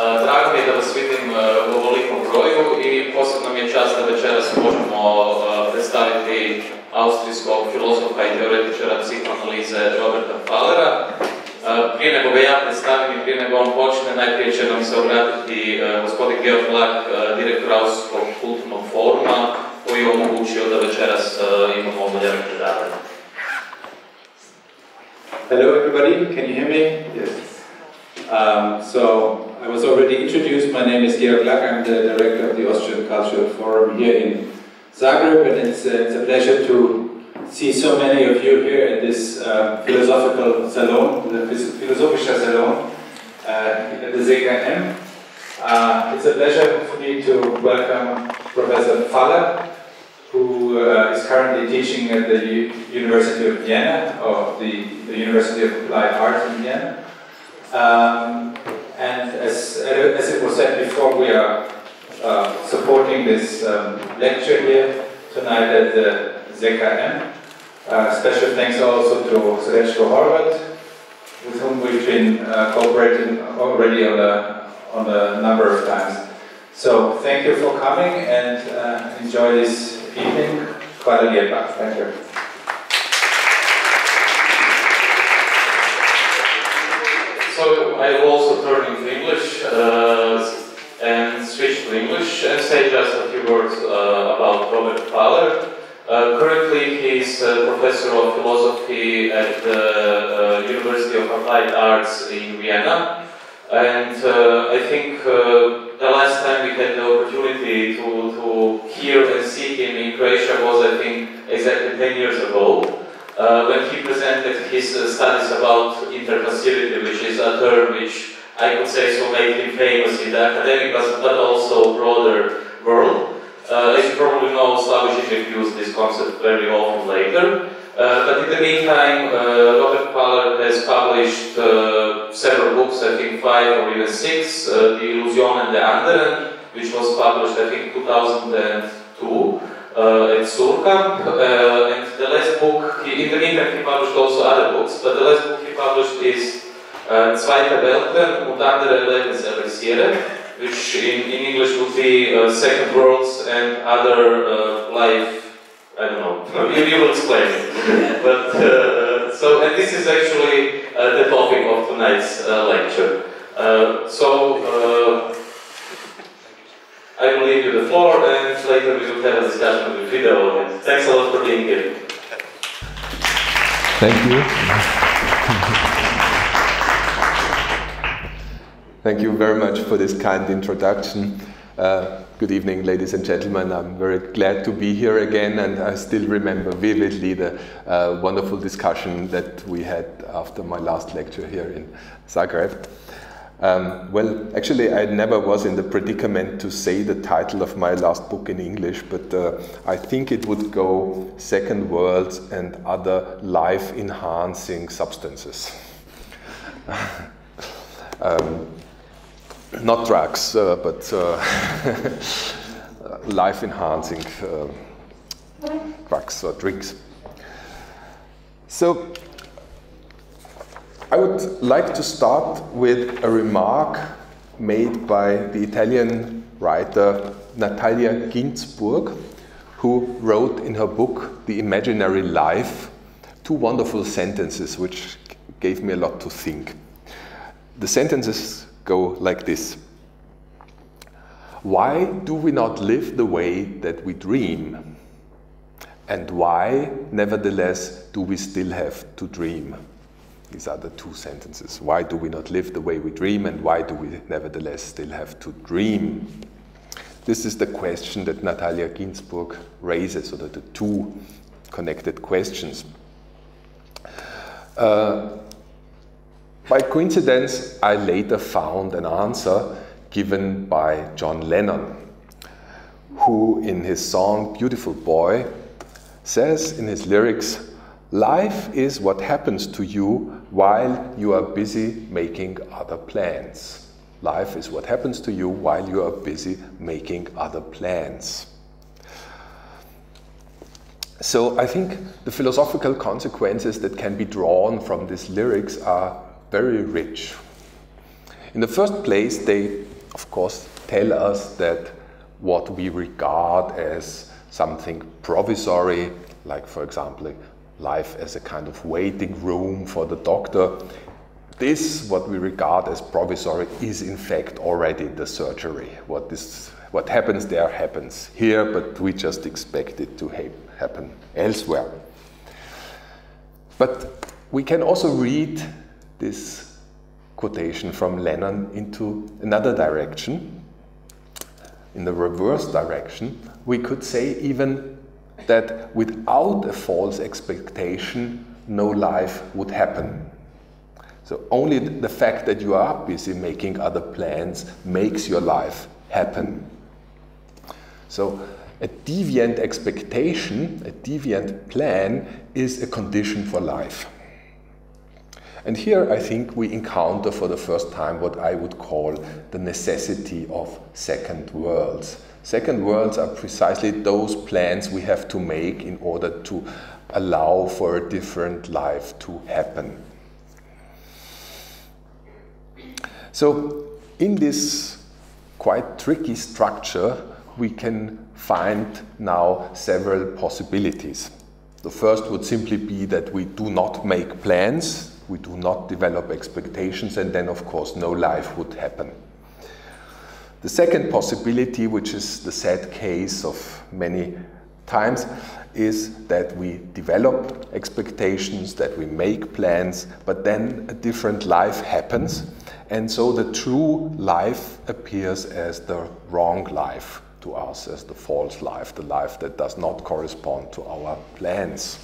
Drago mi je da vas vidim u ovolikom broju i posebno mi je čast da večeras možemo predstaviti austrijskog filozofa i teoretičara psihoanalize Roberta Fallera. Prije nego ga ja predstavim i prije nego on počne, najprije će nam se obratiti gospodin Georg Lack, direktor Austrijskog kulturnog foruma, koji je omogućio da večeras imamo ovo predavanje. Hello everybody, can you hear me? Yes. Um, so, I was already introduced, my name is Georg Lack, I'm the director of the Austrian Cultural Forum here in Zagreb, and it's, uh, it's a pleasure to see so many of you here at this uh, philosophical salon, the Philosophischer Salon uh, at the ZKM. Uh, it's a pleasure for me to welcome Professor Pfaller, who is currently teaching at the U University of Vienna, or the, the, University of Applied Arts in Vienna. Um, and as, as it was said before, we are uh, supporting this um, lecture here tonight at the ZKM. Uh, special thanks also to Srečko Horvat, with whom we've been uh, cooperating already on a, on a number of times. So thank you for coming and uh, enjoy this evening. Hvala lijepa. Thank you. So I will also turn into English uh, and switch to English and say just a few words uh, about Robert Pfaller. Uh, currently, he is a professor of philosophy at the University of Applied Arts in Vienna. And I think the last time we had the opportunity to, to hear and see him in Croatia was, I think, exactly 10 years ago, uh, when he presented his uh, studies about interpassivity, which is a term which I could say so made him famous in the academic, but, also broader world. Uh, as you probably know, Slavoj Žižek used this concept very often later. Uh, but in the meantime, uh, Robert Pfaller has published uh, several books, I think five or even six, Die Illusionen der anderen, which was published, I think, 2002 uh, at Suhrkamp. Uh, and the last book, he, in the meantime, he published also other books, but the last book he published is uh, Welten und andere Lebenselixiere, which in, in English would be uh, Second Worlds and Other uh, Life, I don't know, you, you will explain it. but, uh, so, and this is actually uh, the topic of tonight's lecture. so, I will leave you the floor and later we will have a discussion with video audience. Thanks a lot for being here. Thank you. Thank you very much for this kind introduction. Uh, good evening, ladies and gentlemen. I'm very glad to be here again, and I still remember vividly the uh, wonderful discussion that we had after my last lecture here in Zagreb. Um, well, actually, I never was in the predicament to say the title of my last book in English, but uh, I think it would go Second Worlds and Other Life Enhancing Substances. um, not drugs, uh, but uh, life enhancing uh, drugs or drinks. So, I would like to start with a remark made by the Italian writer Natalia Ginzburg, who wrote in her book The Imaginary Life two wonderful sentences which gave me a lot to think. The sentences go like this Why do we not live the way that we dream? And why, nevertheless, do we still have to dream? These are the two sentences. Why do we not live the way we dream, and why do we nevertheless still have to dream? This is the question that Natalia Ginzburg raises, or the two connected questions. Uh, by coincidence, I later found an answer given by John Lennon, who in his song Beautiful Boy says in his lyrics, Life is what happens to you while you are busy making other plans. Life is what happens to you while you are busy making other plans. So I think the philosophical consequences that can be drawn from these lyrics are very rich. In the first place, they of course, tell us that what we regard as something provisory, like, for example, life as a kind of waiting room for the doctor, this, what we regard as provisory, is in fact already the surgery. What, is, what happens there happens here, but we just expect it to ha happen elsewhere. But we can also read this quotation from Lennon into another direction, in the reverse direction. We could say even that without a false expectation, no life would happen. So only the fact that you are busy making other plans makes your life happen. So a deviant expectation, a deviant plan is a condition for life. And here I think we encounter for the first time what I would call the necessity of second worlds. Second worlds are precisely those plans we have to make in order to allow for a different life to happen. So in this quite tricky structure, we can find now several possibilities. The first would simply be that we do not make plans, we do not develop expectations, and then, of course, no life would happen. The second possibility, which is the sad case of many times, is that we develop expectations, that we make plans, but then a different life happens, and so the true life appears as the wrong life to us, as the false life, the life that does not correspond to our plans.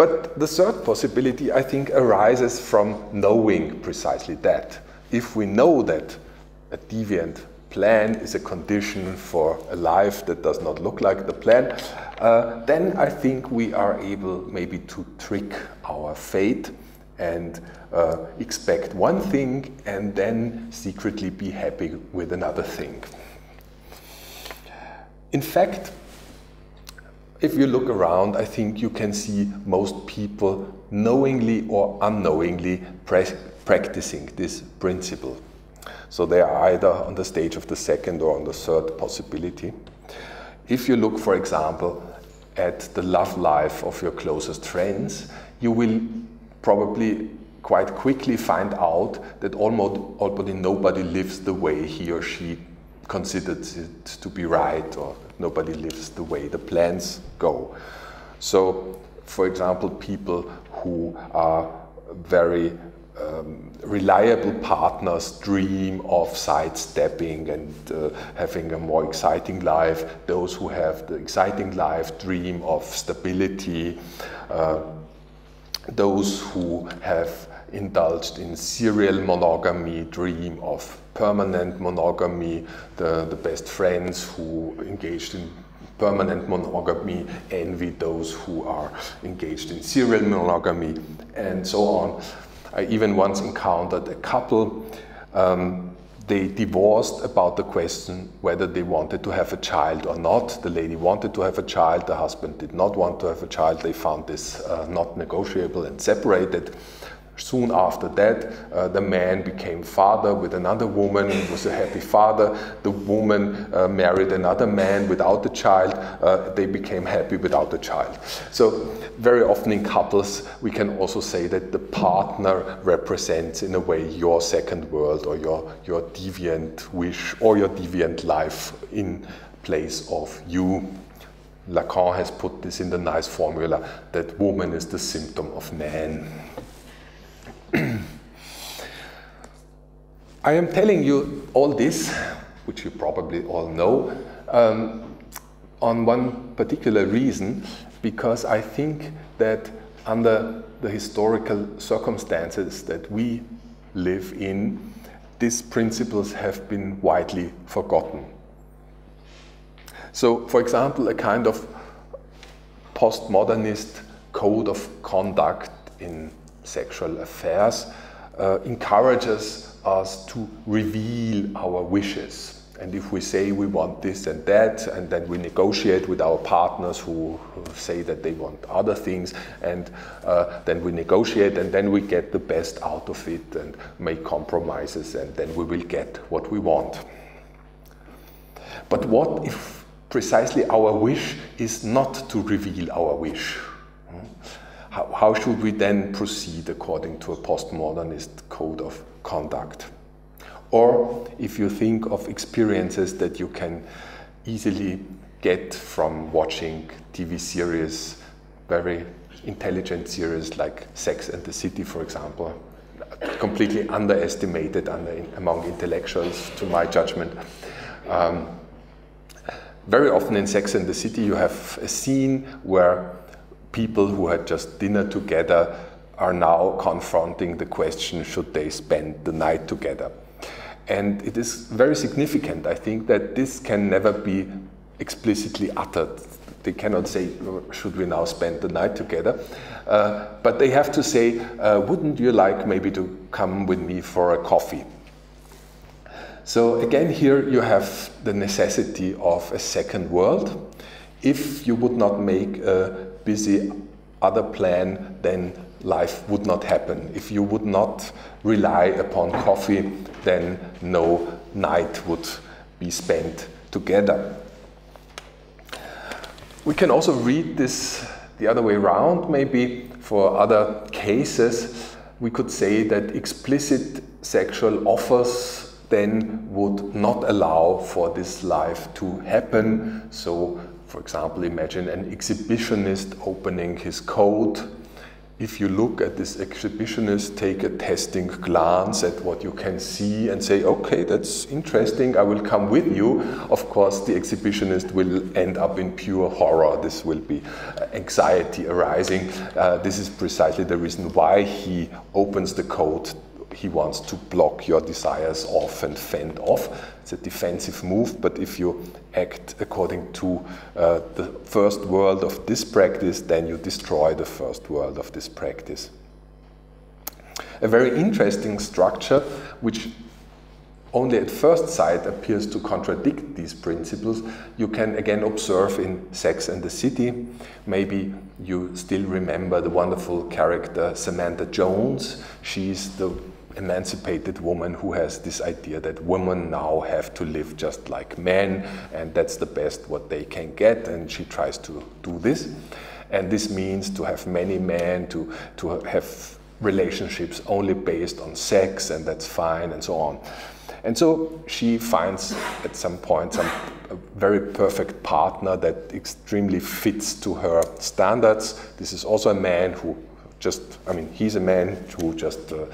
But the third possibility, I think, arises from knowing precisely that. If we know that a deviant plan is a condition for a life that does not look like the plan, uh, then I think we are able maybe to trick our fate and uh, expect one thing and then secretly be happy with another thing. In fact, if you look around, I think you can see most people knowingly or unknowingly practicing this principle. So they are either on the stage of the second or on the third possibility. If you look, for example, at the love life of your closest friends, you will probably quite quickly find out that almost, almost nobody lives the way he or she considers it to be right, or nobody lives the way the plans go. So, for example, people who are very um, reliable partners dream of sidestepping and uh, having a more exciting life. Those who have the exciting life dream of stability. Uh, those who have indulged in serial monogamy dream of permanent monogamy. The, the best friends who engaged in permanent monogamy envy those who are engaged in serial monogamy, and so on. I even once encountered a couple. Um, they divorced about the question whether they wanted to have a child or not. The lady wanted to have a child, the husband did not want to have a child. They found this uh, not negotiable and separated. Soon after that, uh, the man became father with another woman, was a happy father. The woman uh, married another man without a child. Uh, they became happy without a child. So, very often in couples, we can also say that the partner represents, in a way, your second world or your, your deviant wish or your deviant life in place of you. Lacan has put this in the nice formula that woman is the symptom of man. I am telling you all this, which you probably all know, um, on one particular reason, because I think that under the historical circumstances that we live in, these principles have been widely forgotten. So, for example, a kind of postmodernist code of conduct in sexual affairs uh, encourages us to reveal our wishes And if we say we want this and that, and then we negotiate with our partners who, say that they want other things, and uh, then we negotiate, and then we get the best out of it and make compromises, and then we will get what we want. But what if precisely our wish is not to reveal our wish? How, how should we then proceed according to a postmodernist code of conduct? Or if you think of experiences that you can easily get from watching TV series, very intelligent series like Sex and the City, for example, completely underestimated under, among intellectuals, to my judgment. Um, very often in Sex and the City, you have a scene where people who had just dinner together are now confronting the question should they spend the night together? And it is very significant, I think, that this can never be explicitly uttered. They cannot say, should we now spend the night together? Uh, but they have to say, uh, wouldn't you like maybe to come with me for a coffee? So again, here you have the necessity of a second world. If you would not make a busy other plan, then life would not happen. If you would not rely upon coffee, then no night would be spent together. We can also read this the other way around, maybe for other cases. We could say that explicit sexual offers then would not allow for this life to happen. So for example, imagine an exhibitionist opening his coat. If you look at this exhibitionist, take a testing glance at what you can see and say, okay, that's interesting, I will come with you. Of course, the exhibitionist will end up in pure horror. This will be anxiety arising. Uh, this is precisely the reason why he opens the coat he wants to block your desires off and fend off. It's a defensive move, but if you act according to uh, the first world of this practice, then you destroy the first world of this practice. A very interesting structure, which only at first sight appears to contradict these principles, you can again observe in Sex and the City. Maybe you still remember the wonderful character Samantha Jones. She's the emancipated woman who has this idea that women now have to live just like men and that's the best what they can get and she tries to do this. And this means to have many men to to have relationships only based on sex and that's fine and so on. And so she finds at some point some a very perfect partner that extremely fits to her standards. This is also a man who just, I mean, he's a man who just uh,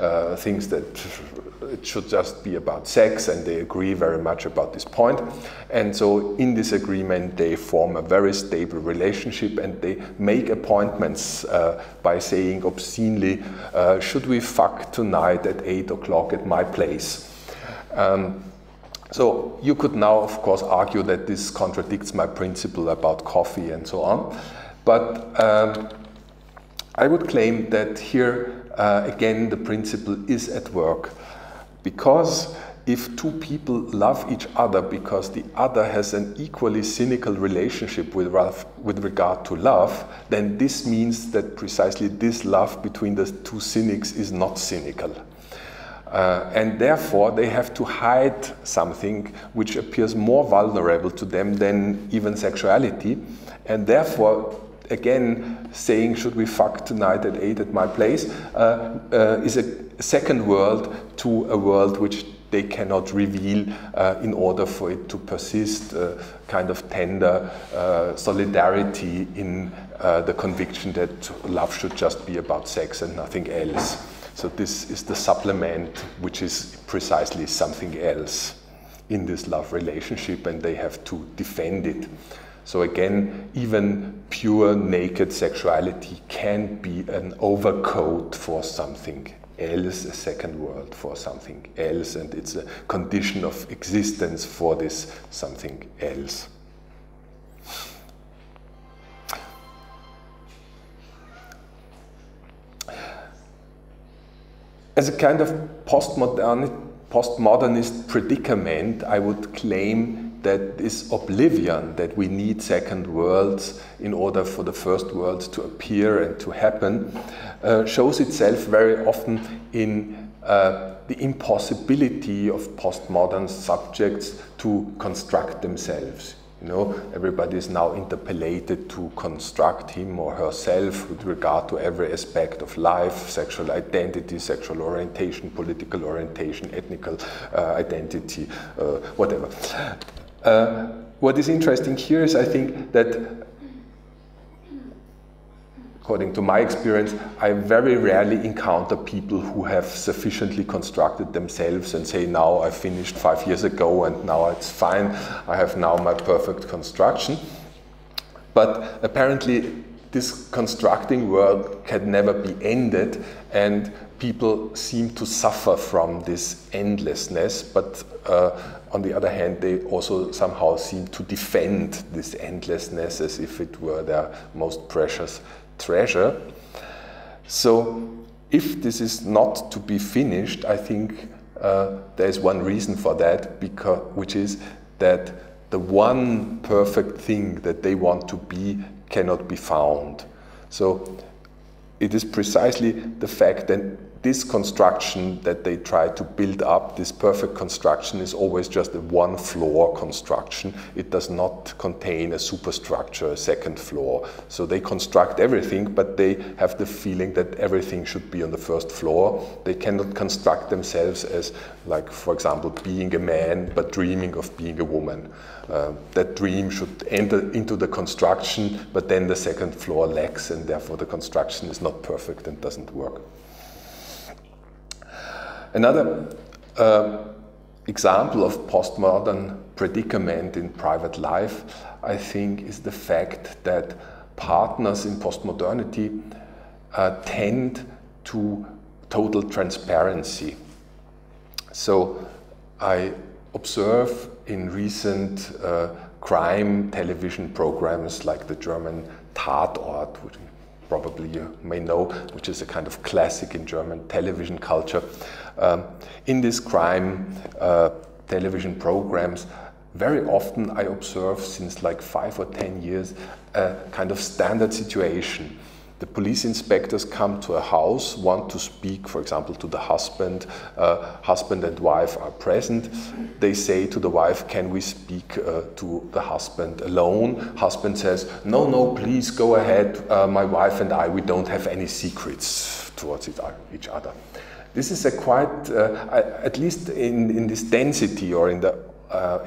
uh, thinks that it should just be about sex, and they agree very much about this point. And so, in this agreement, they form a very stable relationship and they make appointments uh, by saying obscenely, uh, Should we fuck tonight at 8 o'clock at my place? Um, so, you could now, of course, argue that this contradicts my principle about coffee and so on. But um, I would claim that here, uh, again, the principle is at work. Because if two people love each other because the other has an equally cynical relationship with, with regard to love, then this means that precisely this love between the two cynics is not cynical. Uh, and therefore, they have to hide something which appears more vulnerable to them than even sexuality. And therefore, again saying, should we fuck tonight at 8 at my place, uh, uh, is a second world to a world which they cannot reveal uh, in order for it to persist, uh, kind of tender uh, solidarity in uh, the conviction that love should just be about sex and nothing else. So, this is the supplement, which is precisely something else in this love relationship, and they have to defend it. So again, even pure naked sexuality can be an overcoat for something else, a second world for something else, and it's a condition of existence for this something else. As a kind of postmodernity, postmodernist predicament, I would claim that this oblivion that we need second worlds in order for the first world to appear and to happen uh, shows itself very often in uh, the impossibility of postmodern subjects to construct themselves. You know, everybody is now interpolated to construct him or herself with regard to every aspect of life, sexual identity, sexual orientation, political orientation, ethnical uh, identity, uh, whatever. Uh, what is interesting here is I think that according to my experience, I very rarely encounter people who have sufficiently constructed themselves and say, now I finished five years ago and now it's fine, I have now my perfect construction. But apparently, this constructing work can never be ended, and people seem to suffer from this endlessness, but uh, on the other hand, they also somehow seem to defend this endlessness as if it were their most precious treasure. So, if this is not to be finished, I think uh, there is one reason for that, because, which is that the one perfect thing that they want to be cannot be found. So, it is precisely the fact that this construction that they try to build up, this perfect construction, is always just a one floor construction. It does not contain a superstructure, a second floor. So they construct everything, but they have the feeling that everything should be on the first floor. They cannot construct themselves as, like, for example, being a man, but dreaming of being a woman. Uh, that dream should enter into the construction, but then the second floor lacks, and therefore the construction is not perfect and doesn't work. Another uh, example of postmodern predicament in private life, I think, is the fact that partners in postmodernity uh, tend to total transparency. So I observe in recent uh, crime television programs like the German Tatort, which probably you may know, which is a kind of classic in German television culture, in these crime uh, television programs, very often I observe since like five or ten years a kind of standard situation. The police inspectors come to a house, want to speak, for example, to the husband. Uh, husband and wife are present. They say to the wife, Can we speak uh, to the husband alone? Husband says, No, no, please go ahead. Uh, my wife and I, we don't have any secrets towards each other. This is a quite, uh, at least in, in this density or in the uh,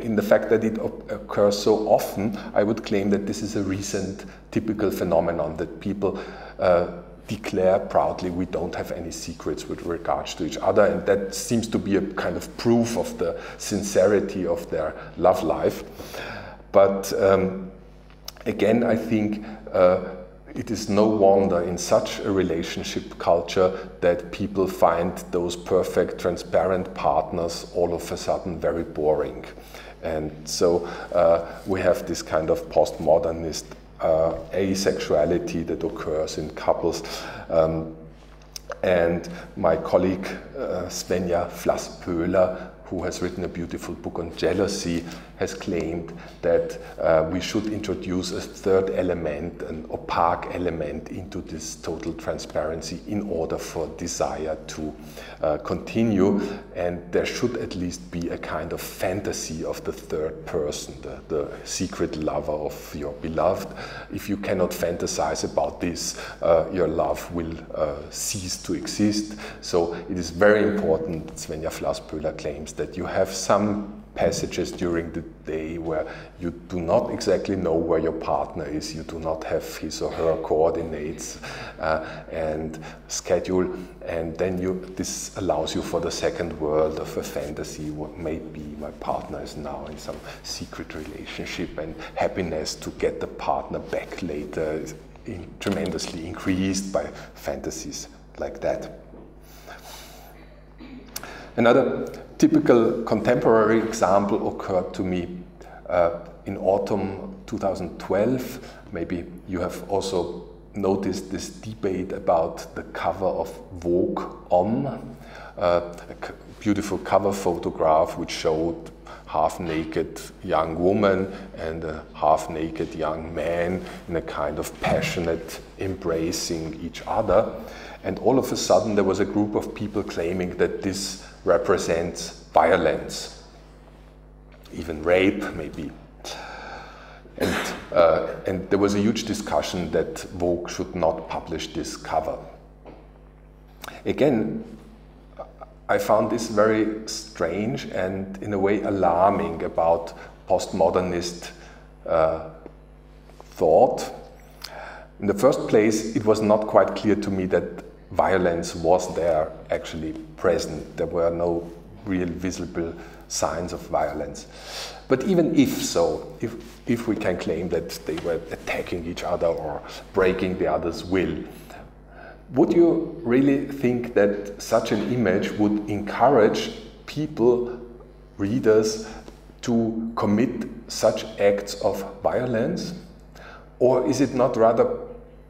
in the fact that it occurs so often, I would claim that this is a recent typical phenomenon that people uh, declare proudly we don't have any secrets with regards to each other, and that seems to be a kind of proof of the sincerity of their love life. But um, again, I think. Uh, it is no wonder in such a relationship culture that people find those perfect, transparent partners all of a sudden very boring. And so uh, we have this kind of postmodernist uh, asexuality that occurs in couples. Um, and my colleague uh, Svenja Flaßpöhler, who has written a beautiful book on jealousy, has claimed that uh, we should introduce a third element, an opaque element, into this total transparency in order for desire to uh, continue. And there should at least be a kind of fantasy of the third person, the, the secret lover of your beloved. If you cannot fantasize about this, uh, your love will uh, cease to exist. So it is very important, Svenja Flaßpöhler claims, that you have some passages during the day where you do not exactly know where your partner is, you do not have his or her coordinates uh, and schedule, and then you this allows you for the second world of a fantasy. What may be my partner is now in some secret relationship, and happiness to get the partner back later is in, tremendously increased by fantasies like that. Another typical contemporary example occurred to me uh, in autumn 2012. Maybe you have also noticed this debate about the cover of Vogue Homme, uh, beautiful cover photograph which showed half-naked young woman and a half-naked young man in a kind of passionate embracing each other. And all of a sudden there was a group of people claiming that this represents violence, even rape maybe. And, uh, and there was a huge discussion that Vogue should not publish this cover. Again, I found this very strange and, in a way, alarming about postmodernist uh, thought. In the first place, it was not quite clear to me that violence was there actually present. There were no real visible signs of violence. But even if so, if, if we can claim that they were attacking each other or breaking the other's will, would you really think that such an image would encourage people, readers, to commit such acts of violence? Or is it not rather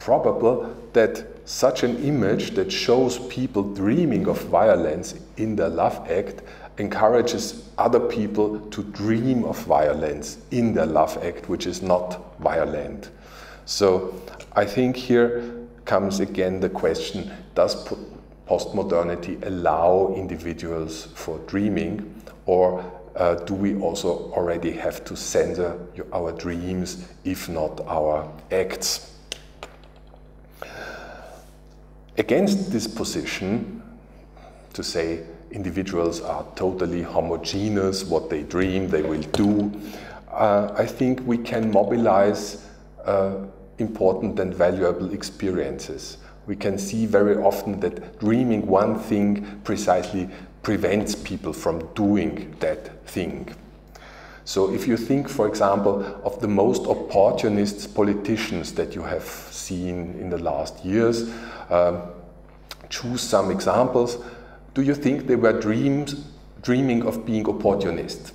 probable that such an image that shows people dreaming of violence in their love act encourages other people to dream of violence in their love act, which is not violent? So I think here comes again the question does postmodernity allow individuals for dreaming, or uh, do we also already have to censor our dreams, if not our acts? Against this position, to say individuals are totally homogeneous, what they dream, they will do, uh, I think we can mobilize uh, important and valuable experiences. We can see very often that dreaming one thing precisely prevents people from doing that thing. So if you think, for example, of the most opportunist politicians that you have seen in the last years, um, choose some examples. Do you think they were dreams, dreaming of being opportunists?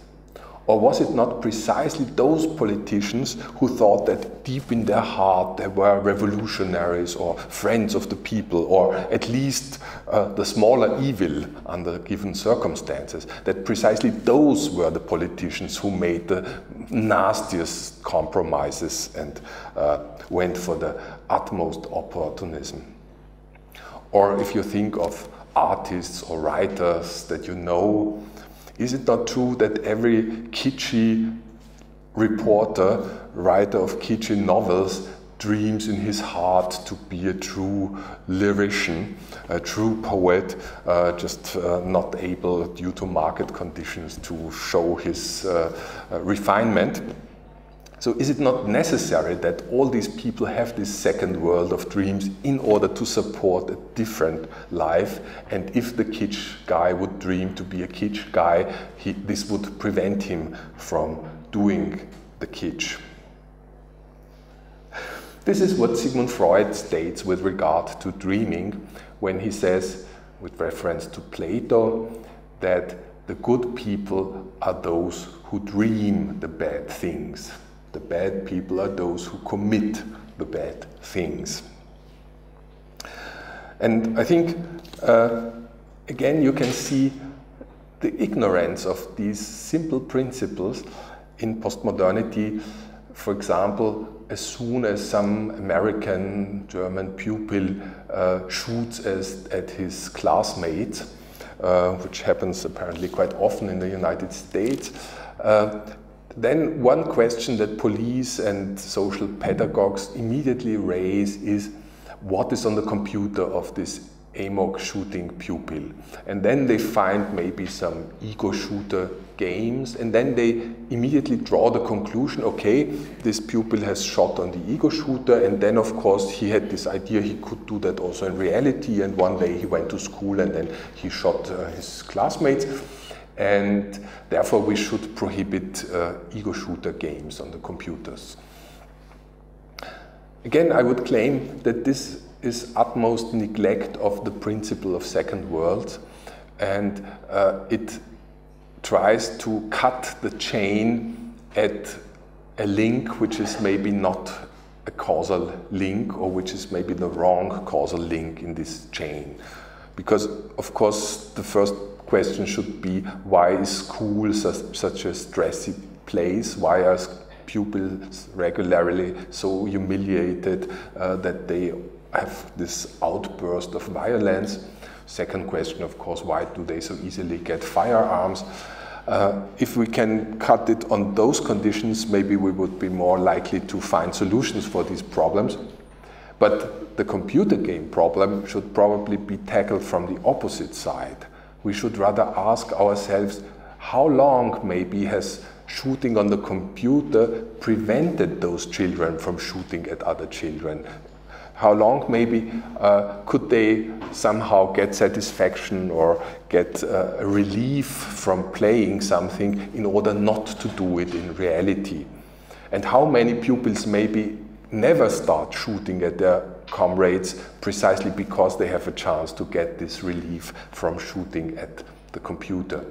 Or was it not precisely those politicians who thought that deep in their heart they were revolutionaries or friends of the people, or at least uh, the smaller evil under given circumstances? That precisely those were the politicians who made the nastiest compromises and uh, went for the utmost opportunism. Or if you think of artists or writers that you know, is it not true that every kitschy reporter, writer of kitschy novels, dreams in his heart to be a true lyrician, a true poet, uh, just uh, not able, due to market conditions, to show his uh, uh refinement? So is it not necessary that all these people have this second world of dreams in order to support a different life? And if the kitsch guy would dream to be a kitsch guy, he, this would prevent him from doing the kitsch. This is what Sigmund Freud states with regard to dreaming when he says, with reference to Plato, that the good people are those who dream the bad things. The bad people are those who commit the bad things. And I think, uh, again, you can see the ignorance of these simple principles in postmodernity. For example, as soon as some American German pupil uh, shoots as, at his classmate, uh, which happens apparently quite often in the United States, uh, then one question that police and social pedagogues immediately raise is what is on the computer of this amok shooting pupil? And then they find maybe some ego shooter games and then they immediately draw the conclusion, okay, this pupil has shot on the ego shooter and then of course he had this idea he could do that also in reality and one day he went to school and then he shot uh, his classmates and therefore we should prohibit uh, ego shooter games on the computers. Again, I would claim that this is utmost neglect of the principle of second world and uh, it tries to cut the chain at a link which is maybe not a causal link or which is maybe the wrong causal link in this chain. Because, of course, the first question should be why is school such, a stressy place? Why are pupils regularly so humiliated uh, that they have this outburst of violence? Second question, of course, why do they so easily get firearms? Uh, if we can cut it on those conditions, maybe we would be more likely to find solutions for these problems. But the computer game problem should probably be tackled from the opposite side. We should rather ask ourselves how long maybe has shooting on the computer prevented those children from shooting at other children? How long maybe uh, could they somehow get satisfaction or get uh, relief from playing something in order not to do it in reality? And how many pupils maybe never start shooting at their comrades precisely because they have a chance to get this relief from shooting at the computer.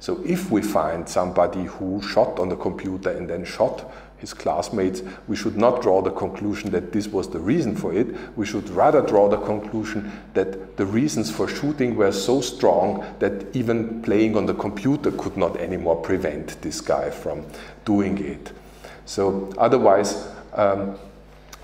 So if we find somebody who shot on the computer and then shot his classmates, we should not draw the conclusion that this was the reason for it. We should rather draw the conclusion that the reasons for shooting were so strong that even playing on the computer could not anymore prevent this guy from doing it. So otherwise, um,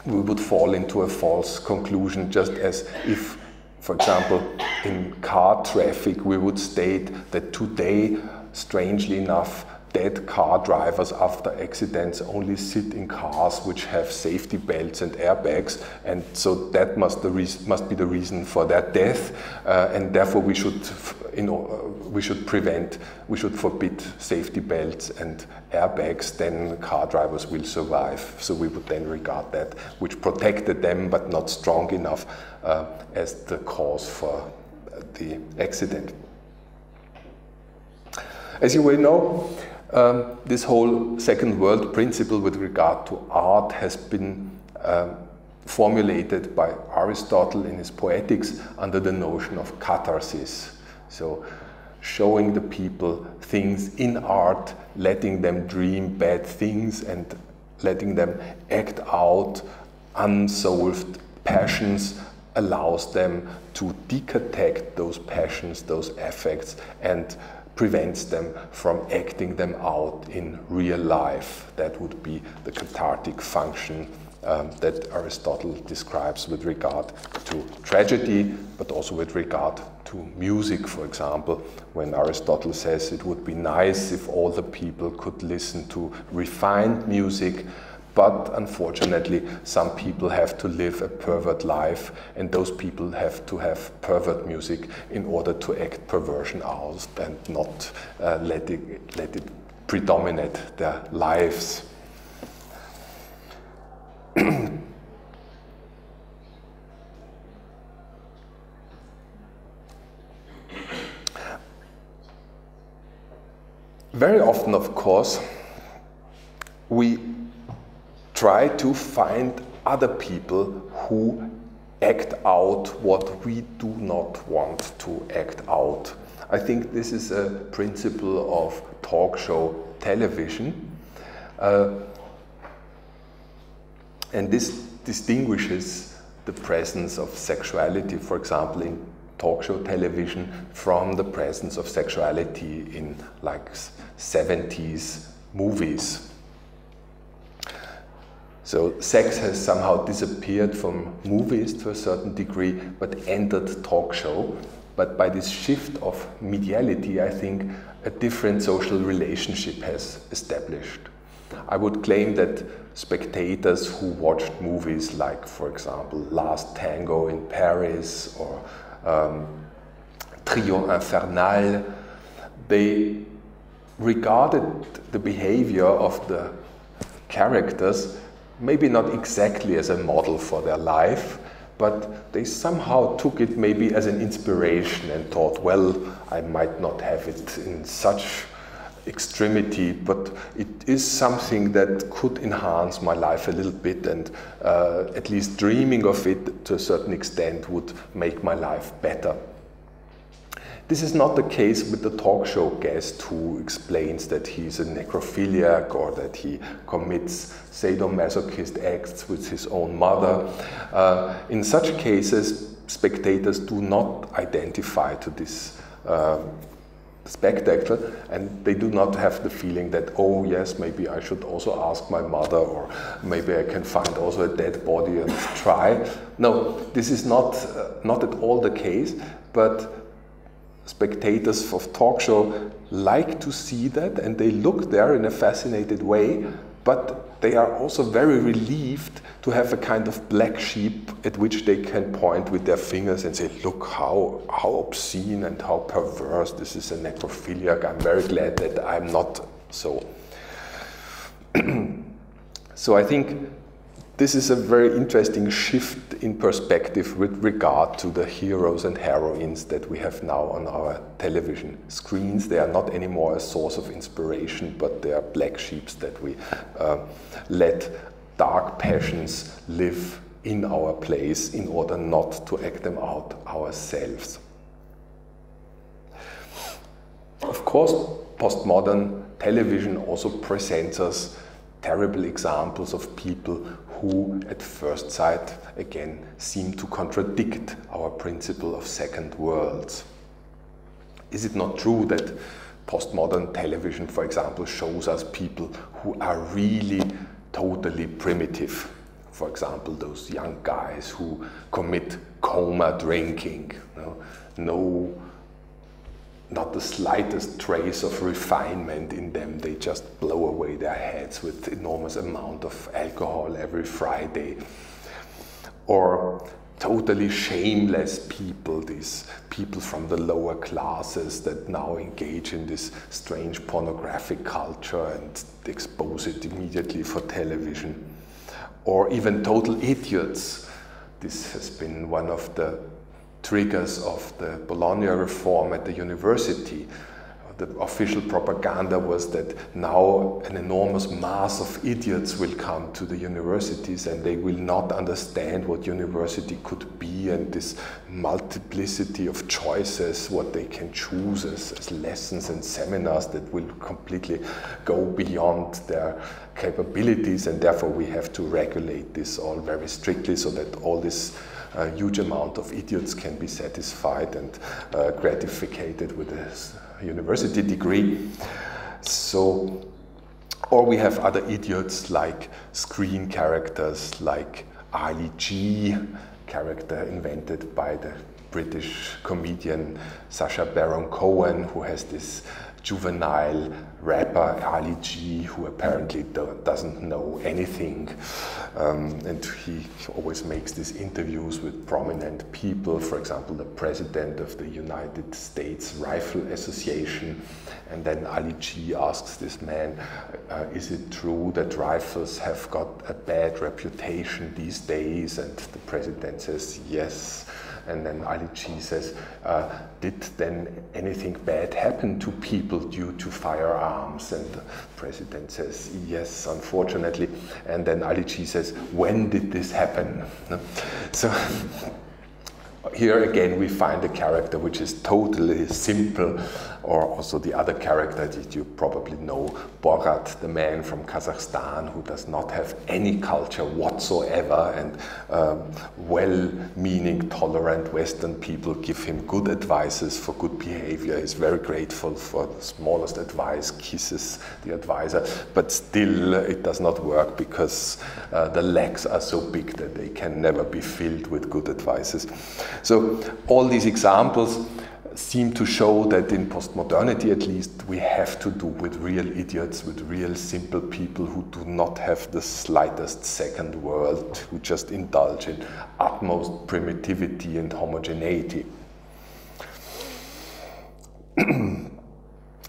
we would fall into a false conclusion, just as if, for example, in car traffic, we would state that today, strangely enough, dead car drivers after accidents only sit in cars which have safety belts and airbags, and so that must, the must be the reason for their death, uh, and therefore we should, you know, we should prevent, we should forbid safety belts and airbags, then car drivers will survive. So we would then regard that, which protected them but not strong enough, uh, as the cause for the accident. As you will know, um, this whole second world principle with regard to art has been um, formulated by Aristotle in his Poetics under the notion of catharsis. So, showing the people things in art, letting them dream bad things, and letting them act out unsolved passions allows them to decathect those passions, those affects, and prevents them from acting them out in real life. That would be the cathartic function um, that Aristotle describes with regard to tragedy, but also with regard to music, for example, when Aristotle says it would be nice if all the people could listen to refined music but unfortunately, some people have to live a pervert life, and those people have to have pervert music in order to act perversion out and not uh, let, it, let it predominate their lives. Very often, of course, we try to find other people who act out what we do not want to act out. I think this is a principle of talk show television. Uh, and this distinguishes the presence of sexuality, for example, in talk show television from the presence of sexuality in like 70s movies. So sex has somehow disappeared from movies to a certain degree, but entered talk show. But by this shift of mediality, I think a different social relationship has established. I would claim that spectators who watched movies like, for example, Last Tango in Paris or um, Trio Infernal, they regarded the behavior of the characters maybe not exactly as a model for their life, but they somehow took it maybe as an inspiration and thought, well, I might not have it in such extremity, but it is something that could enhance my life a little bit, and uh, at least dreaming of it to a certain extent would make my life better. This is not the case with the talk show guest who explains that he's a necrophiliac or that he commits sadomasochist acts with his own mother. Uh, in such cases, spectators do not identify to this uh, spectacle and they do not have the feeling that oh yes maybe i should also ask my mother or maybe i can find also a dead body and try no this is not uh, not at all the case but spectators of talk show like to see that and they look there in a fascinated way but they are also very relieved to have a kind of black sheep at which they can point with their fingers and say, look how, how obscene and how perverse this is a necrophiliac. I'm very glad that I'm not so. so I think this is a very interesting shift in perspective with regard to the heroes and heroines that we have now on our television screens. They are not anymore a source of inspiration, but they are black sheeps that we uh, let dark passions live in our place in order not to act them out ourselves. Of course, postmodern television also presents us terrible examples of people who, at first sight, again seem to contradict our principle of second worlds. Is it not true that postmodern television, for example, shows us people who are really totally primitive? For example, those young guys who commit coma drinking, no, no not the slightest trace of refinement in them. They just blow away their heads with enormous amount of alcohol every Friday. Or totally shameless people, these people from the lower classes that now engage in this strange pornographic culture and expose it immediately for television. Or even total idiots. This has been one of the triggers of the Bologna reform at the university. The official propaganda was that now an enormous mass of idiots will come to the universities and they will not understand what university could be and this multiplicity of choices, what they can choose as, as lessons and seminars that will completely go beyond their capabilities and therefore we have to regulate this all very strictly so that all this a huge amount of idiots can be satisfied and uh, gratified with a university degree. So, or we have other idiots like screen characters like Ali G, character invented by the British comedian Sacha Baron Cohen, who has this juvenile rapper Ali G, who apparently do doesn't know anything. Um, and he always makes these interviews with prominent people, for example, the president of the United States Rifle Association. And then Ali G asks this man, uh, Is it true that rifles have got a bad reputation these days? And the president says, Yes. And then Ali G says, uh, Did then anything bad happen to people due to firearms? And the president says, Yes, unfortunately. And then Ali G says, When did this happen? So here again we find a character which is totally simple or also the other character that you probably know Borat the man from Kazakhstan who does not have any culture whatsoever and um, well-meaning tolerant western people give him good advices for good behavior. He's very grateful for the smallest advice kisses the advisor. But still it does not work because uh, the legs are so big that they can never be filled with good advices. So all these examples seem to show that in postmodernity at least we have to do with real idiots, with real simple people who do not have the slightest second world, who just indulge in utmost primitivity and homogeneity.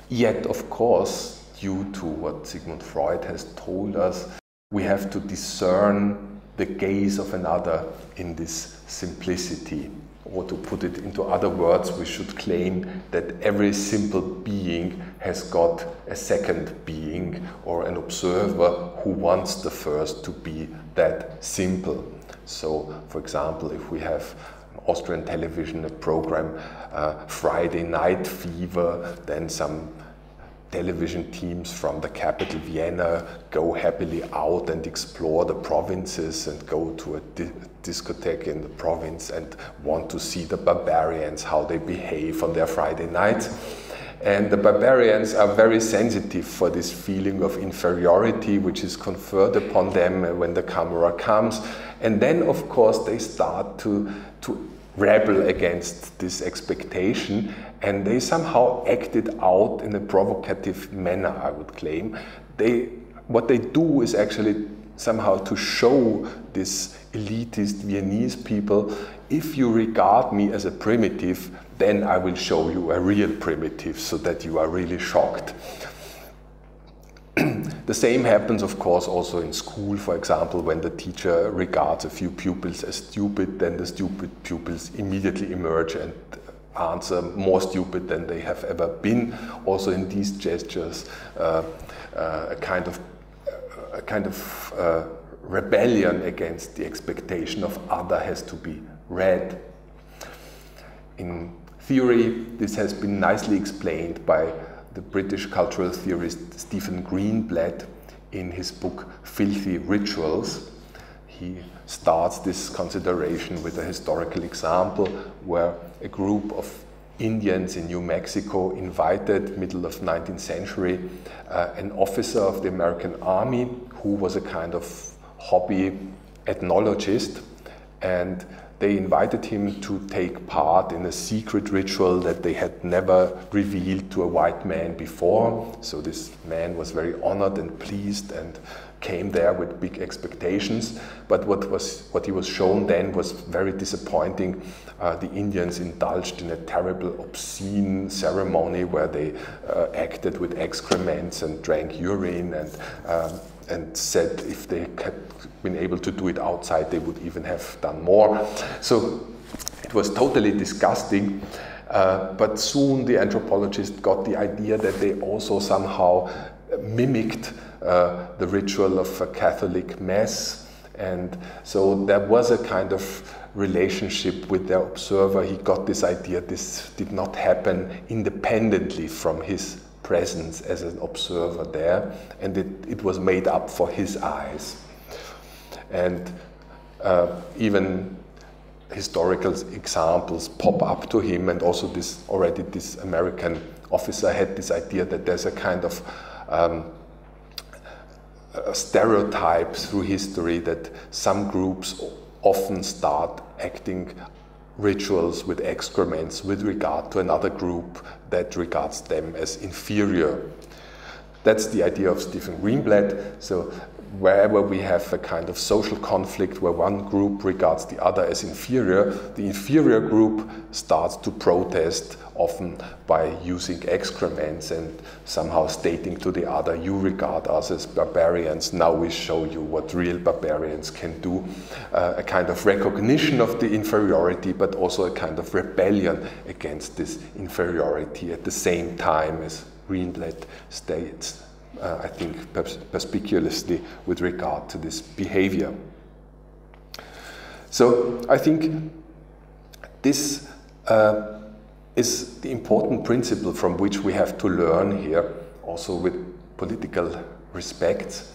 Yet, of course, due to what Sigmund Freud has told us, we have to discern the gaze of another in this simplicity or to put it into other words, we should claim that every simple being has got a second being or an observer who wants the first to be that simple. So, for example, if we have Austrian television a program uh, Friday Night Fever, then some television teams from the capital Vienna go happily out and explore the provinces and go to a di discotheque in the province and want to see the barbarians, how they behave on their Friday nights. And the barbarians are very sensitive for this feeling of inferiority which is conferred upon them when the camera comes. And then, of course, they start to, to rebel against this expectation and they somehow act it out in a provocative manner, I would claim. They, what they do is actually somehow to show this elitist Viennese people if you regard me as a primitive, then I will show you a real primitive so that you are really shocked. The same happens, of course, also in school, for example, when the teacher regards a few pupils as stupid, then the stupid pupils immediately emerge and answer more stupid than they have ever been. Also, in these gestures, uh, uh, a kind of, a kind of uh, rebellion against the expectation of other has to be read. In theory, this has been nicely explained by the British cultural theorist Stephen Greenblatt in his book Filthy Rituals. He starts this consideration with a historical example where a group of Indians in New Mexico invited, middle of 19th century, uh, an officer of the American army who was a kind of hobby ethnologist and they invited him to take part in a secret ritual that they had never revealed to a white man before. So this man was very honored and pleased and came there with big expectations. But what, was, what he was shown then was very disappointing. Uh, the Indians indulged in a terrible, obscene ceremony where they uh, acted with excrements and drank urine and um, and said if they had been able to do it outside, they would even have done more. So it was totally disgusting. Uh, but soon the anthropologist got the idea that they also somehow mimicked uh, the ritual of a Catholic Mass. And so there was a kind of relationship with their observer. He got this idea this did not happen independently from his presence as an observer there, and it, it was made up for his eyes. And uh, even historical examples pop up to him, and also this already this American officer had this idea that there's a kind of um, stereotype through history that some groups often start acting rituals with excrements with regard to another group that regards them as inferior. That's the idea of Stephen Greenblatt. So wherever we have a kind of social conflict where one group regards the other as inferior, the inferior group starts to protest often by using excrements and somehow stating to the other, you regard us as barbarians, now we show you what real barbarians can do. Uh, a kind of recognition of the inferiority, but also a kind of rebellion against this inferiority at the same time as Greenblatt states uh, I think, perspicuously with regard to this behavior. So I think this uh, is the important principle from which we have to learn here, also with political respect.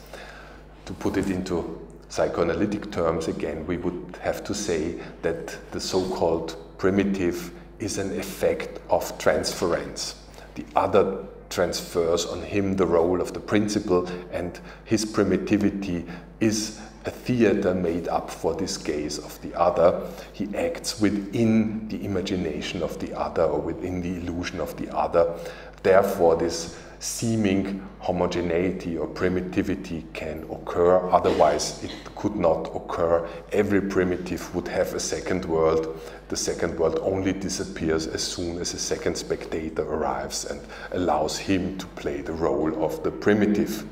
To put it into psychoanalytic terms again, we would have to say that the so-called primitive is an effect of transference. The other transfers on him the role of the principle, and his primitivity is a theater made up for this gaze of the other. He acts within the imagination of the other or within the illusion of the other. Therefore, this seeming homogeneity or primitivity can occur, otherwise, it could not occur. Every primitive would have a second world. The second world only disappears as soon as a second spectator arrives and allows him to play the role of the primitive.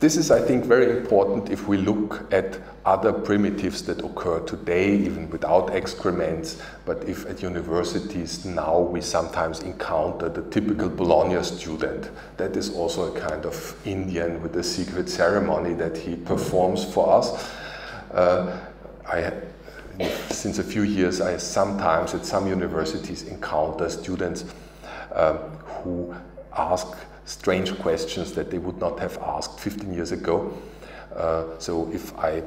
This is, I think, very important if we look at other primitives that occur today, even without excrements. But if at universities now we sometimes encounter the typical Bologna student, that is also a kind of Indian with a secret ceremony that he performs for us. Uh, I, since a few years, I sometimes at some universities encounter students uh, who ask strange questions that they would not have asked 15 years ago. Uh, so if I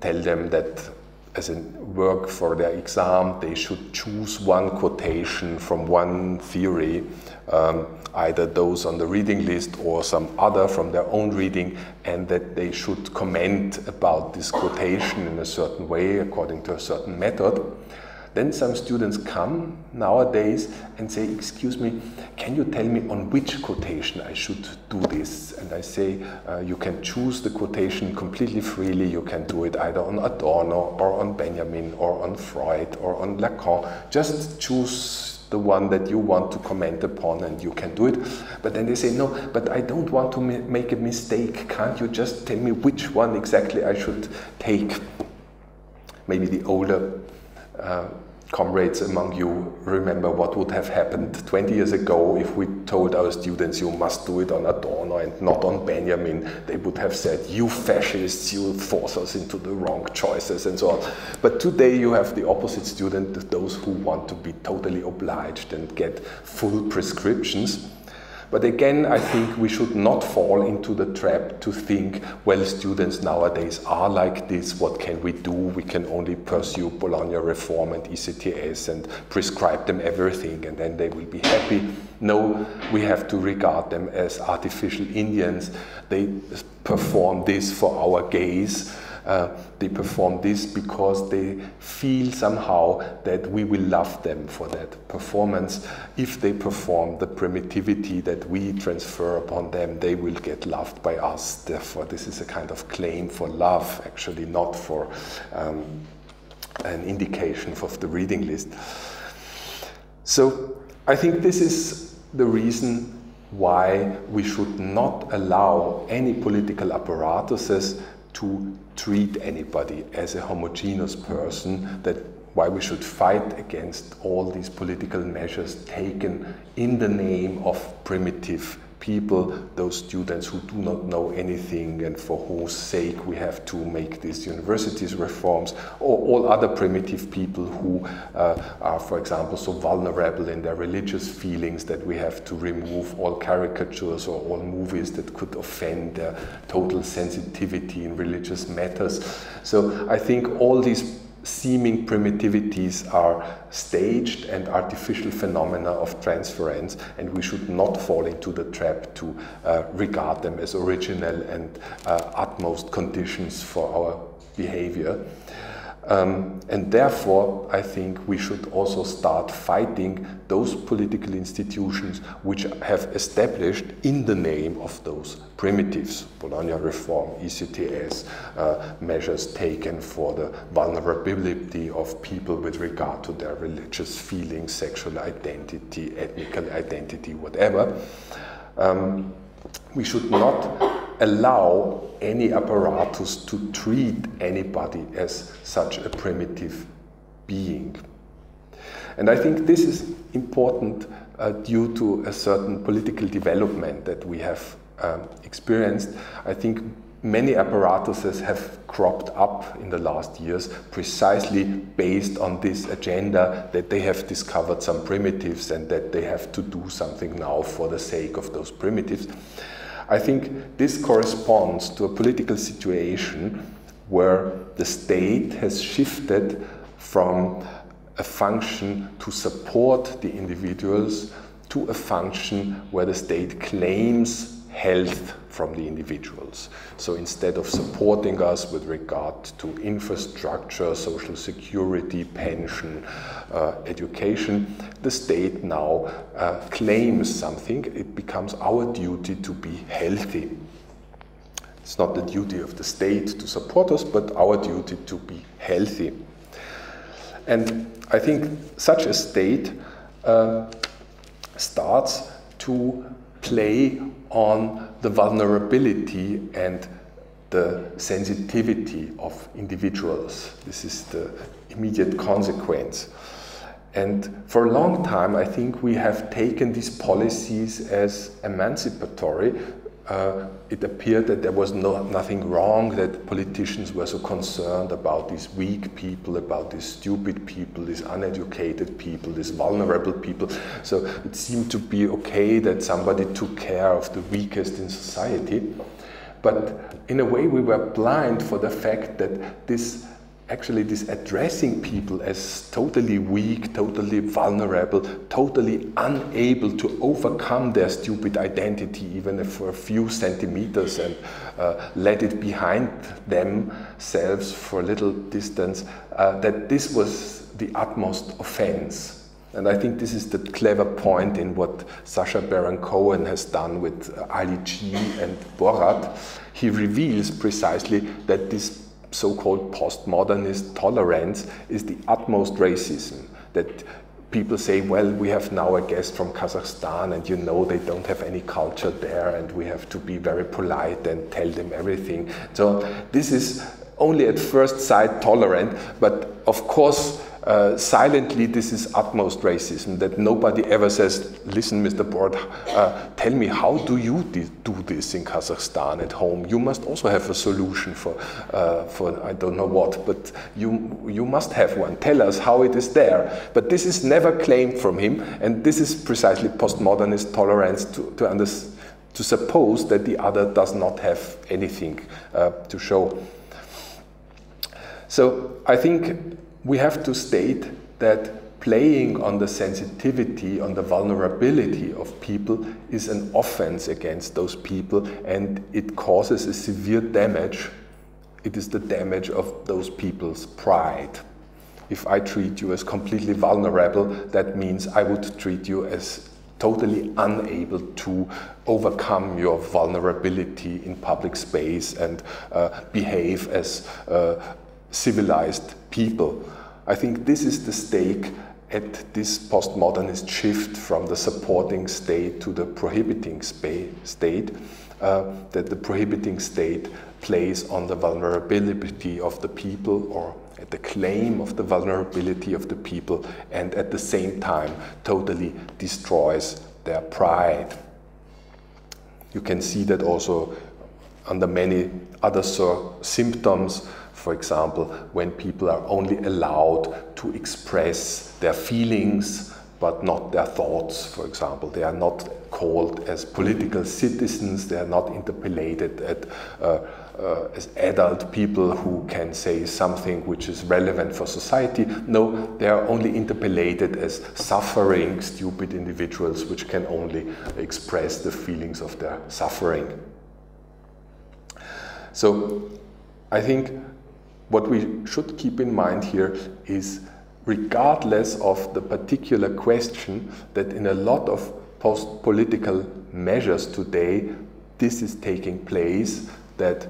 tell them that as a work for their exam, they should choose one quotation from one theory, um, either those on the reading list or some other from their own reading, and that they should comment about this quotation in a certain way according to a certain method. Then some students come nowadays and say, Excuse me, can you tell me on which quotation I should do this? And I say, uh, You can choose the quotation completely freely. You can do it either on Adorno or on Benjamin or on Freud or on Lacan. Just choose the one that you want to comment upon and you can do it. But then they say, No, but I don't want to make a mistake. Can't you just tell me which one exactly I should take? Maybe the older. Uh, comrades among you remember what would have happened 20 years ago if we told our students you must do it on Adorno and not on Benjamin. They would have said, you fascists, you force us into the wrong choices and so on. But today you have the opposite student, those who want to be totally obliged and get full prescriptions. But again, I think we should not fall into the trap to think, well, students nowadays are like this, what can we do? We can only pursue Bologna reform and ECTS and prescribe them everything and then they will be happy. No, we have to regard them as artificial Indians. They perform this for our gaze uh, they perform this because they feel somehow that we will love them for that performance. If they perform the primitivity that we transfer upon them, they will get loved by us. Therefore, this is a kind of claim for love, actually, not for um, an indication of the reading list. So, I think this is the reason why we should not allow any political apparatuses to treat anybody as a homogeneous person, that why we should fight against all these political measures taken in the name of primitive people, those students who do not know anything and for whose sake we have to make these universities reforms, or all other primitive people who uh, are, for example, so vulnerable in their religious feelings that we have to remove all caricatures or all movies that could offend their total sensitivity in religious matters. So I think all these seeming primitivities are staged and artificial phenomena of transference, and we should not fall into the trap to uh, regard them as original and uh, utmost conditions for our behavior. Um, and therefore, I think we should also start fighting those political institutions which have established in the name of those primitives, Bologna reform, ECTS, uh, measures taken for the vulnerability of people with regard to their religious feelings, sexual identity, ethnic identity, whatever. Um, we should not allow any apparatus to treat anybody as such a primitive being. And I think this is important uh, due to a certain political development that we have um, experienced. I think many apparatuses have cropped up in the last years precisely based on this agenda that they have discovered some primitives and that they have to do something now for the sake of those primitives. I think this corresponds to a political situation where the state has shifted from a function to support the individuals to a function where the state claims health from the individuals. So instead of supporting us with regard to infrastructure, social security, pension, uh, education, the state now uh, claims something. It becomes our duty to be healthy. It's not the duty of the state to support us, but our duty to be healthy. And I think such a state uh, starts to play on the vulnerability and the sensitivity of individuals. This is the immediate consequence. And for a long time, I think we have taken these policies as emancipatory, uh, it appeared that there was no, nothing wrong, that politicians were so concerned about these weak people, about these stupid people, these uneducated people, these vulnerable people. So it seemed to be okay that somebody took care of the weakest in society. But in a way, we were blind for the fact that this actually this addressing people as totally weak, totally vulnerable, totally unable to overcome their stupid identity, even for a few centimeters, and uh, let it behind themselves for a little distance, uh, that this was the utmost offense. And I think this is the clever point in what Sacha Baron Cohen has done with Ali G and Borat. He reveals precisely that this so-called postmodernist tolerance is the utmost racism that people say, well, we have now a guest from Kazakhstan and you know they don't have any culture there and we have to be very polite and tell them everything. So this is only at first sight tolerant, but of course uh, silently this is utmost racism that nobody ever says listen mr Borat, uh, tell me how do you do this in kazakhstan at home? You must also have a solution for uh, for i don't know what but you you must have one. Tell us how it is there. But this is never claimed from him and this is precisely postmodernist tolerance to to understand to suppose that the other does not have anything uh, to show. So I think we have to state that playing on the sensitivity, on the vulnerability of people is an offense against those people and it causes a severe damage. It is the damage of those people's pride. If I treat you as completely vulnerable, that means I would treat you as totally unable to overcome your vulnerability in public space and uh, behave as uh, civilized people. I think this is the stake at this postmodernist shift from the supporting state to the prohibiting state, uh, that the prohibiting state plays on the vulnerability of the people or at the claim of the vulnerability of the people and at the same time totally destroys their pride. You can see that also under many other symptoms for example, when people are only allowed to express their feelings but not their thoughts, for example. They are not called as political citizens, they are not interpolated at, uh, uh, as adult people who can say something which is relevant for society. No, they are only interpolated as suffering, stupid individuals which can only express the feelings of their suffering. So I think what we should keep in mind here is regardless of the particular question that in a lot of post-political measures today this is taking place that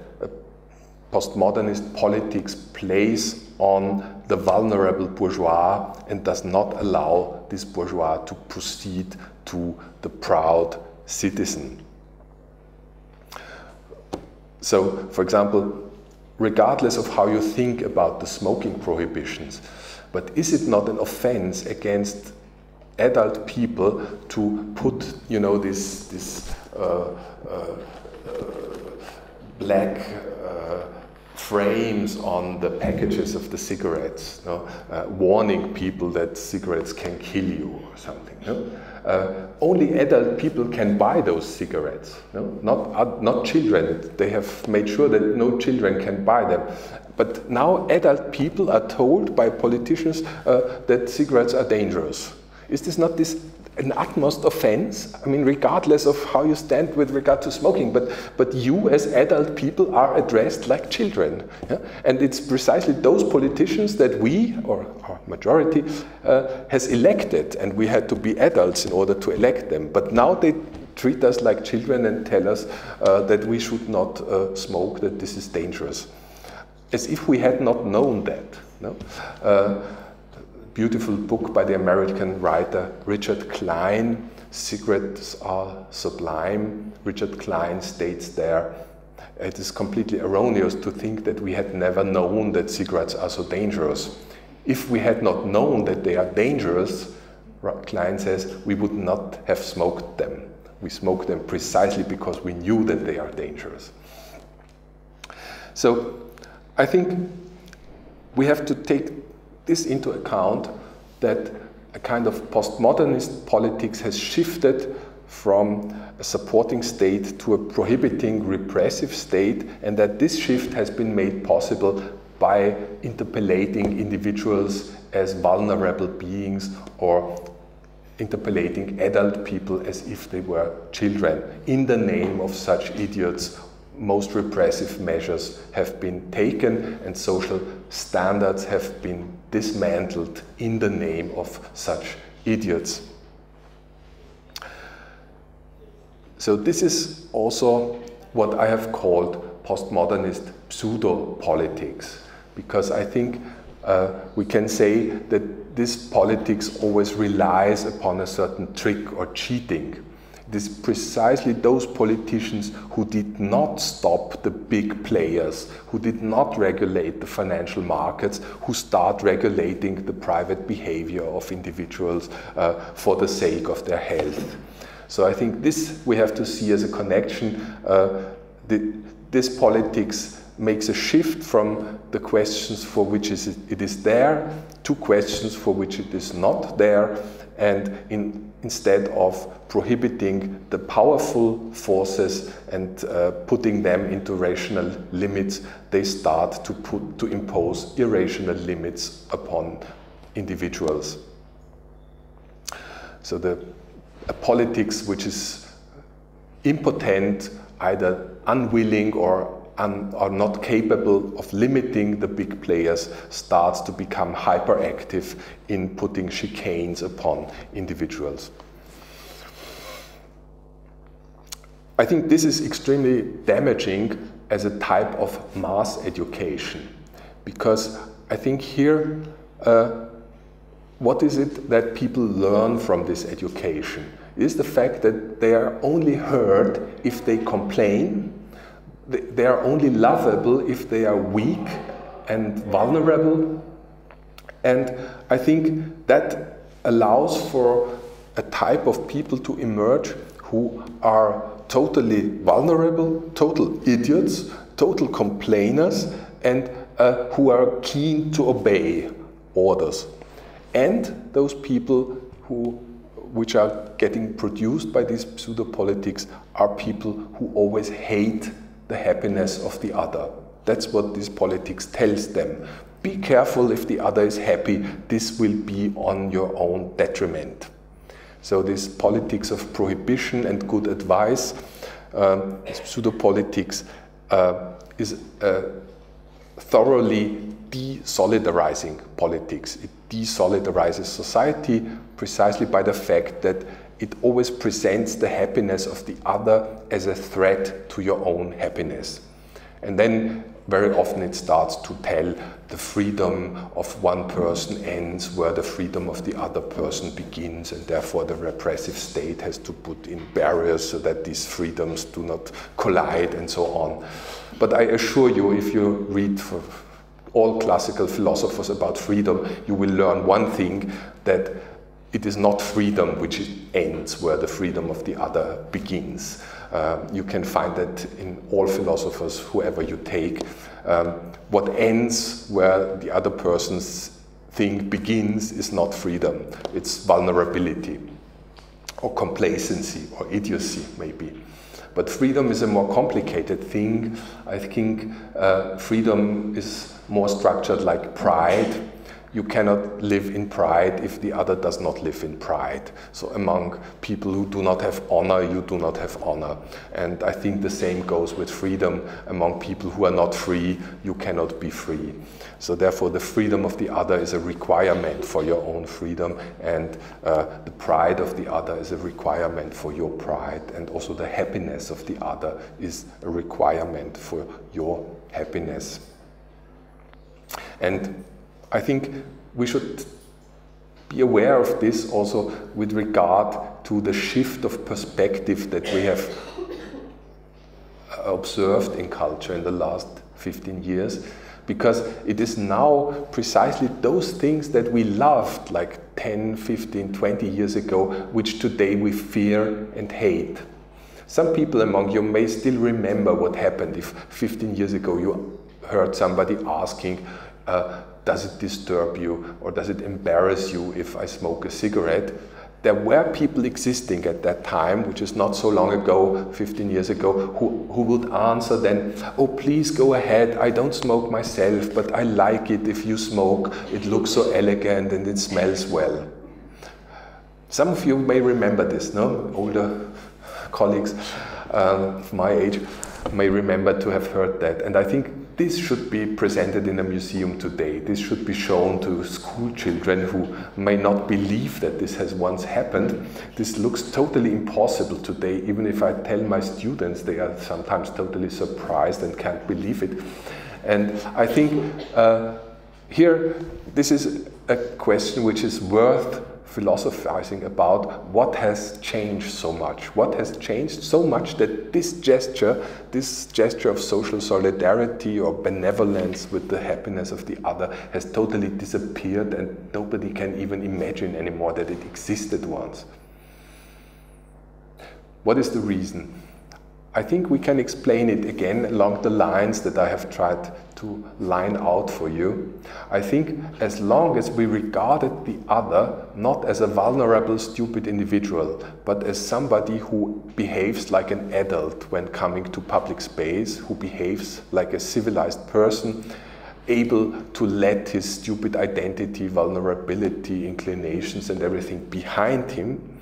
postmodernist politics plays on the vulnerable bourgeois and does not allow this bourgeois to proceed to the proud citizen. So, for example, regardless of how you think about the smoking prohibitions. But is it not an offense against adult people to put, you know, this, this uh, uh, uh, black uh, frames on the packages of the cigarettes, uh, warning people that cigarettes can kill you or something? Uh, only adult people can buy those cigarettes, no? not, uh, not children. They have made sure that no children can buy them. But now adult people are told by politicians uh, that cigarettes are dangerous. Is this not this an utmost offense. I mean, regardless of how you stand with regard to smoking, but, but you as adult people are addressed like children. Yeah? And it's precisely those politicians that we, or our majority, uh, has elected, and we had to be adults in order to elect them. But now they treat us like children and tell us uh, that we should not uh, smoke, that this is dangerous. As if we had not known that. No? Beautiful book by the American writer Richard Klein, Cigarettes Are Sublime. Richard Klein states there, it is completely erroneous to think that we had never known that cigarettes are so dangerous. If we had not known that they are dangerous, Klein says, we would not have smoked them. We smoked them precisely because we knew that they are dangerous. So I think we have to take this into account that a kind of postmodernist politics has shifted from a supporting state to a prohibiting repressive state and that this shift has been made possible by interpolating individuals as vulnerable beings or interpolating adult people as if they were children. In the name of such idiots, most repressive measures have been taken and social standards have been dismantled in the name of such idiots. So, this is also what I have called postmodernist pseudo politics, because I think uh, we can say that this politics always relies upon a certain trick or cheating. It is precisely those politicians who did not stop the big players, who did not regulate the financial markets, who start regulating the private behavior of individuals uh, for the sake of their health. So I think this we have to see as a connection. Uh, the, this politics makes a shift from the questions for which it is there to questions for which it is not there, and in, instead of prohibiting the powerful forces and uh, putting them into rational limits, they start to, put, to impose irrational limits upon individuals. So the politics which is impotent, either unwilling or and are not capable of limiting the big players starts to become hyperactive in putting chicanes upon individuals. I think this is extremely damaging as a type of mass education because I think here uh, what is it that people learn from this education? Is the fact that they are only heard if they complain they are only lovable if they are weak and vulnerable. And I think that allows for a type of people to emerge who are totally vulnerable, total idiots, total complainers, and uh, who are keen to obey orders. And those people who which are getting produced by these pseudo politics are people who always hate the happiness of the other. That's what this politics tells them. Be careful if the other is happy, this will be on your own detriment. So, this politics of prohibition and good advice, um, pseudo politics, uh, is a thoroughly desolidarizing politics. It desolidarizes society precisely by the fact that it always presents the happiness of the other as a threat to your own happiness. And then very often it starts to tell the freedom of one person ends where the freedom of the other person begins, and therefore the repressive state has to put in barriers so that these freedoms do not collide and so on. But I assure you, if you read all classical philosophers about freedom, you will learn one thing that it is not freedom which ends where the freedom of the other begins. Uh, you can find that in all philosophers, whoever you take. Um, what ends where the other person's thing begins is not freedom, it's vulnerability or complacency or idiocy, maybe. But freedom is a more complicated thing. I think uh, freedom is more structured like pride you cannot live in pride if the other does not live in pride. So among people who do not have honor, you do not have honor. And I think the same goes with freedom. Among people who are not free, you cannot be free. So therefore, the freedom of the other is a requirement for your own freedom, and uh, the pride of the other is a requirement for your pride, and also the happiness of the other is a requirement for your happiness. And I think we should be aware of this also with regard to the shift of perspective that we have observed in culture in the last 15 years because it is now precisely those things that we loved like 10, 15, 20 years ago, which today we fear and hate. Some people among you may still remember what happened if 15 years ago you heard somebody asking, uh, does it disturb you or does it embarrass you if I smoke a cigarette? there were people existing at that time, which is not so long ago, 15 years ago, who, who would answer then, oh, please go ahead, I don't smoke myself, but I like it if you smoke, it looks so elegant and it smells well. Some of you may remember this, no? Older colleagues uh, of my age may remember to have heard that. And I think this should be presented in a museum today. This should be shown to school children who may not believe that this has once happened. This looks totally impossible today. Even if I tell my students, they are sometimes totally surprised and can't believe it. And I think uh, here, this is a question which is worth philosophizing about what has changed so much. What has changed so much that this gesture, this gesture of social solidarity or benevolence with the happiness of the other, has totally disappeared and nobody can even imagine anymore that it existed once. What is the reason? I think we can explain it again along the lines that I have tried to line out for you. I think as long as we regarded the other not as a vulnerable, stupid individual, but as somebody who behaves like an adult when coming to public space, who behaves like a civilized person, able to let his stupid identity, vulnerability, inclinations, and everything behind him,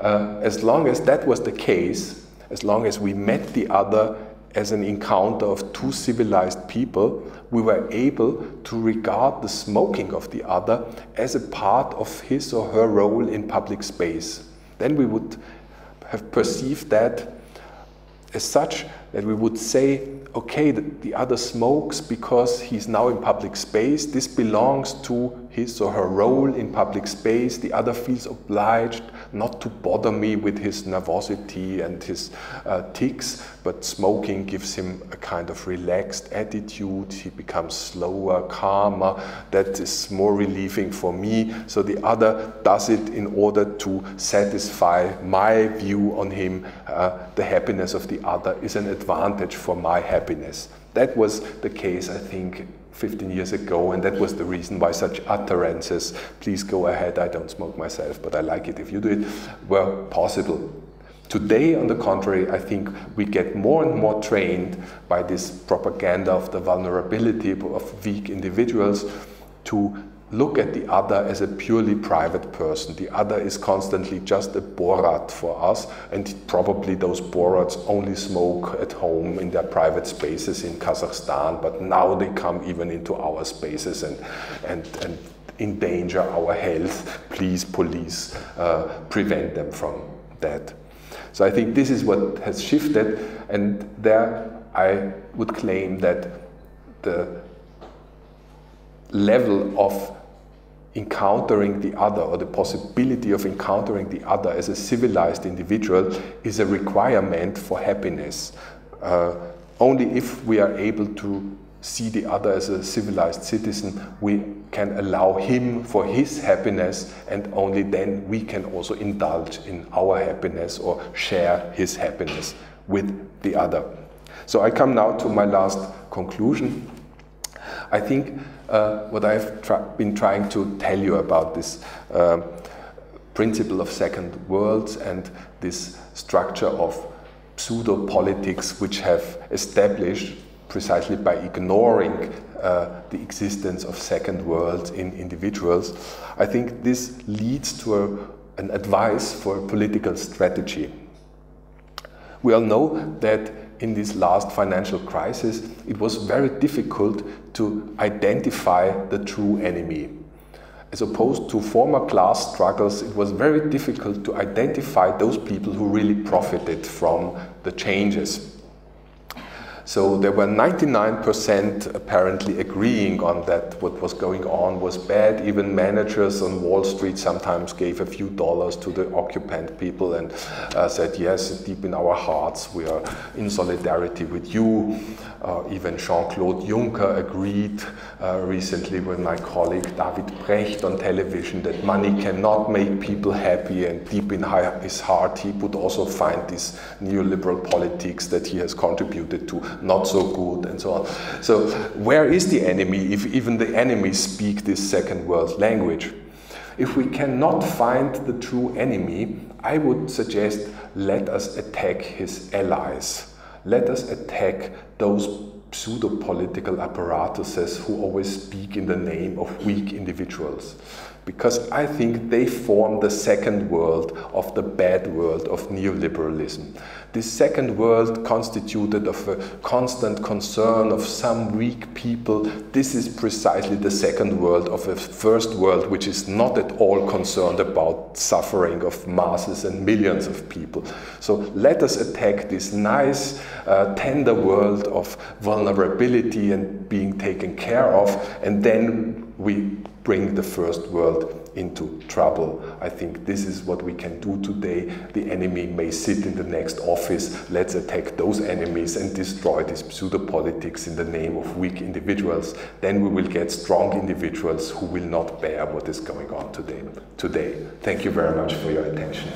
uh, as long as that was the case, as long as we met the other as an encounter of two civilized people, we were able to regard the smoking of the other as a part of his or her role in public space. Then we would have perceived that as such that we would say, okay, the, the, other smokes because he's now in public space. This belongs to his or her role in public space. The other feels obliged not to bother me with his nervosity and his uh, tics, but smoking gives him a kind of relaxed attitude. He becomes slower, calmer. That is more relieving for me. So the other does it in order to satisfy my view on him. Uh, the happiness of the other is an advantage for my happiness. That was the case, I think, 15 years ago, and that was the reason why such utterances, please go ahead, I don't smoke myself, but I like it if you do it, were possible. Today, on the contrary, I think we get more and more trained by this propaganda of the vulnerability of weak individuals to look at the other as a purely private person. The other is constantly just a Borat for us, and probably those Borats only smoke at home in their private spaces in Kazakhstan, but now they come even into our spaces and, and, and endanger our health. Please, police, uh, prevent them from that. So I think this is what has shifted, and there I would claim that the level of encountering the other or the possibility of encountering the other as a civilized individual is a requirement for happiness. Uh, only if we are able to see the other as a civilized citizen, we can allow him for his happiness, and only then we can also indulge in our happiness or share his happiness with the other. So I come now to my last conclusion. I think uh, what I've been trying to tell you about this uh, principle of second worlds and this structure of pseudo politics which have established precisely by ignoring uh, the existence of second worlds in individuals, I think this leads to a, an advice for a political strategy. We all know that in this last financial crisis, it was very difficult to identify the true enemy. As opposed to former class struggles, it was very difficult to identify those people who really profited from the changes. So there were 99% apparently agreeing on that what was going on was bad. Even managers on Wall Street sometimes gave a few dollars to the occupant people and uh, said, yes, deep in our hearts we are in solidarity with you. Uh, even Jean-Claude Juncker agreed uh, recently with my colleague David Precht on television that money cannot make people happy and deep in his heart he would also find these neoliberal politics that he has contributed to not so good and so on. So where is the enemy if even the enemies speak this second world language? If we cannot find the true enemy, I would suggest let us attack his allies. Let us attack those pseudo political apparatuses who always speak in the name of weak individuals because I think they form the second world of the bad world of neoliberalism. This second world constituted of a constant concern of some weak people, this is precisely the second world of a first world which is not at all concerned about suffering of masses and millions of people. So let us attack this nice, uh, tender world of vulnerability and being taken care of, and then we bring the first world into trouble. I think this is what we can do today. The enemy may sit in the next office. Let's attack those enemies and destroy this pseudo politics in the name of weak individuals. Then we will get strong individuals who will not bear what is going on today. Today. Thank you very much for your attention.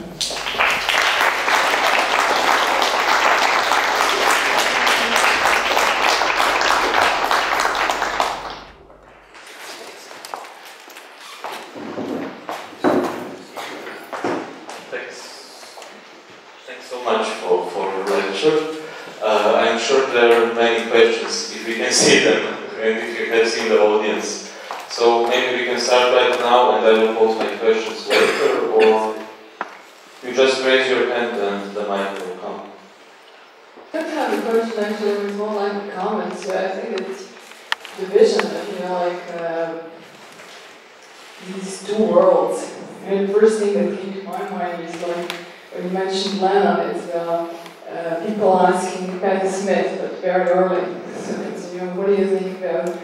see them and if you have seen the audience. So maybe we can start right now and I will pose my questions later or you just raise your hand and the mic will come. I don't have a question actually, it was more like a comment, so I think it's the vision of, you know, like uh, these two worlds. And the first thing that came to my mind is like, when you mentioned Lenin, is uh, uh, people asking Patti Smith, but very early, you know, what do you think about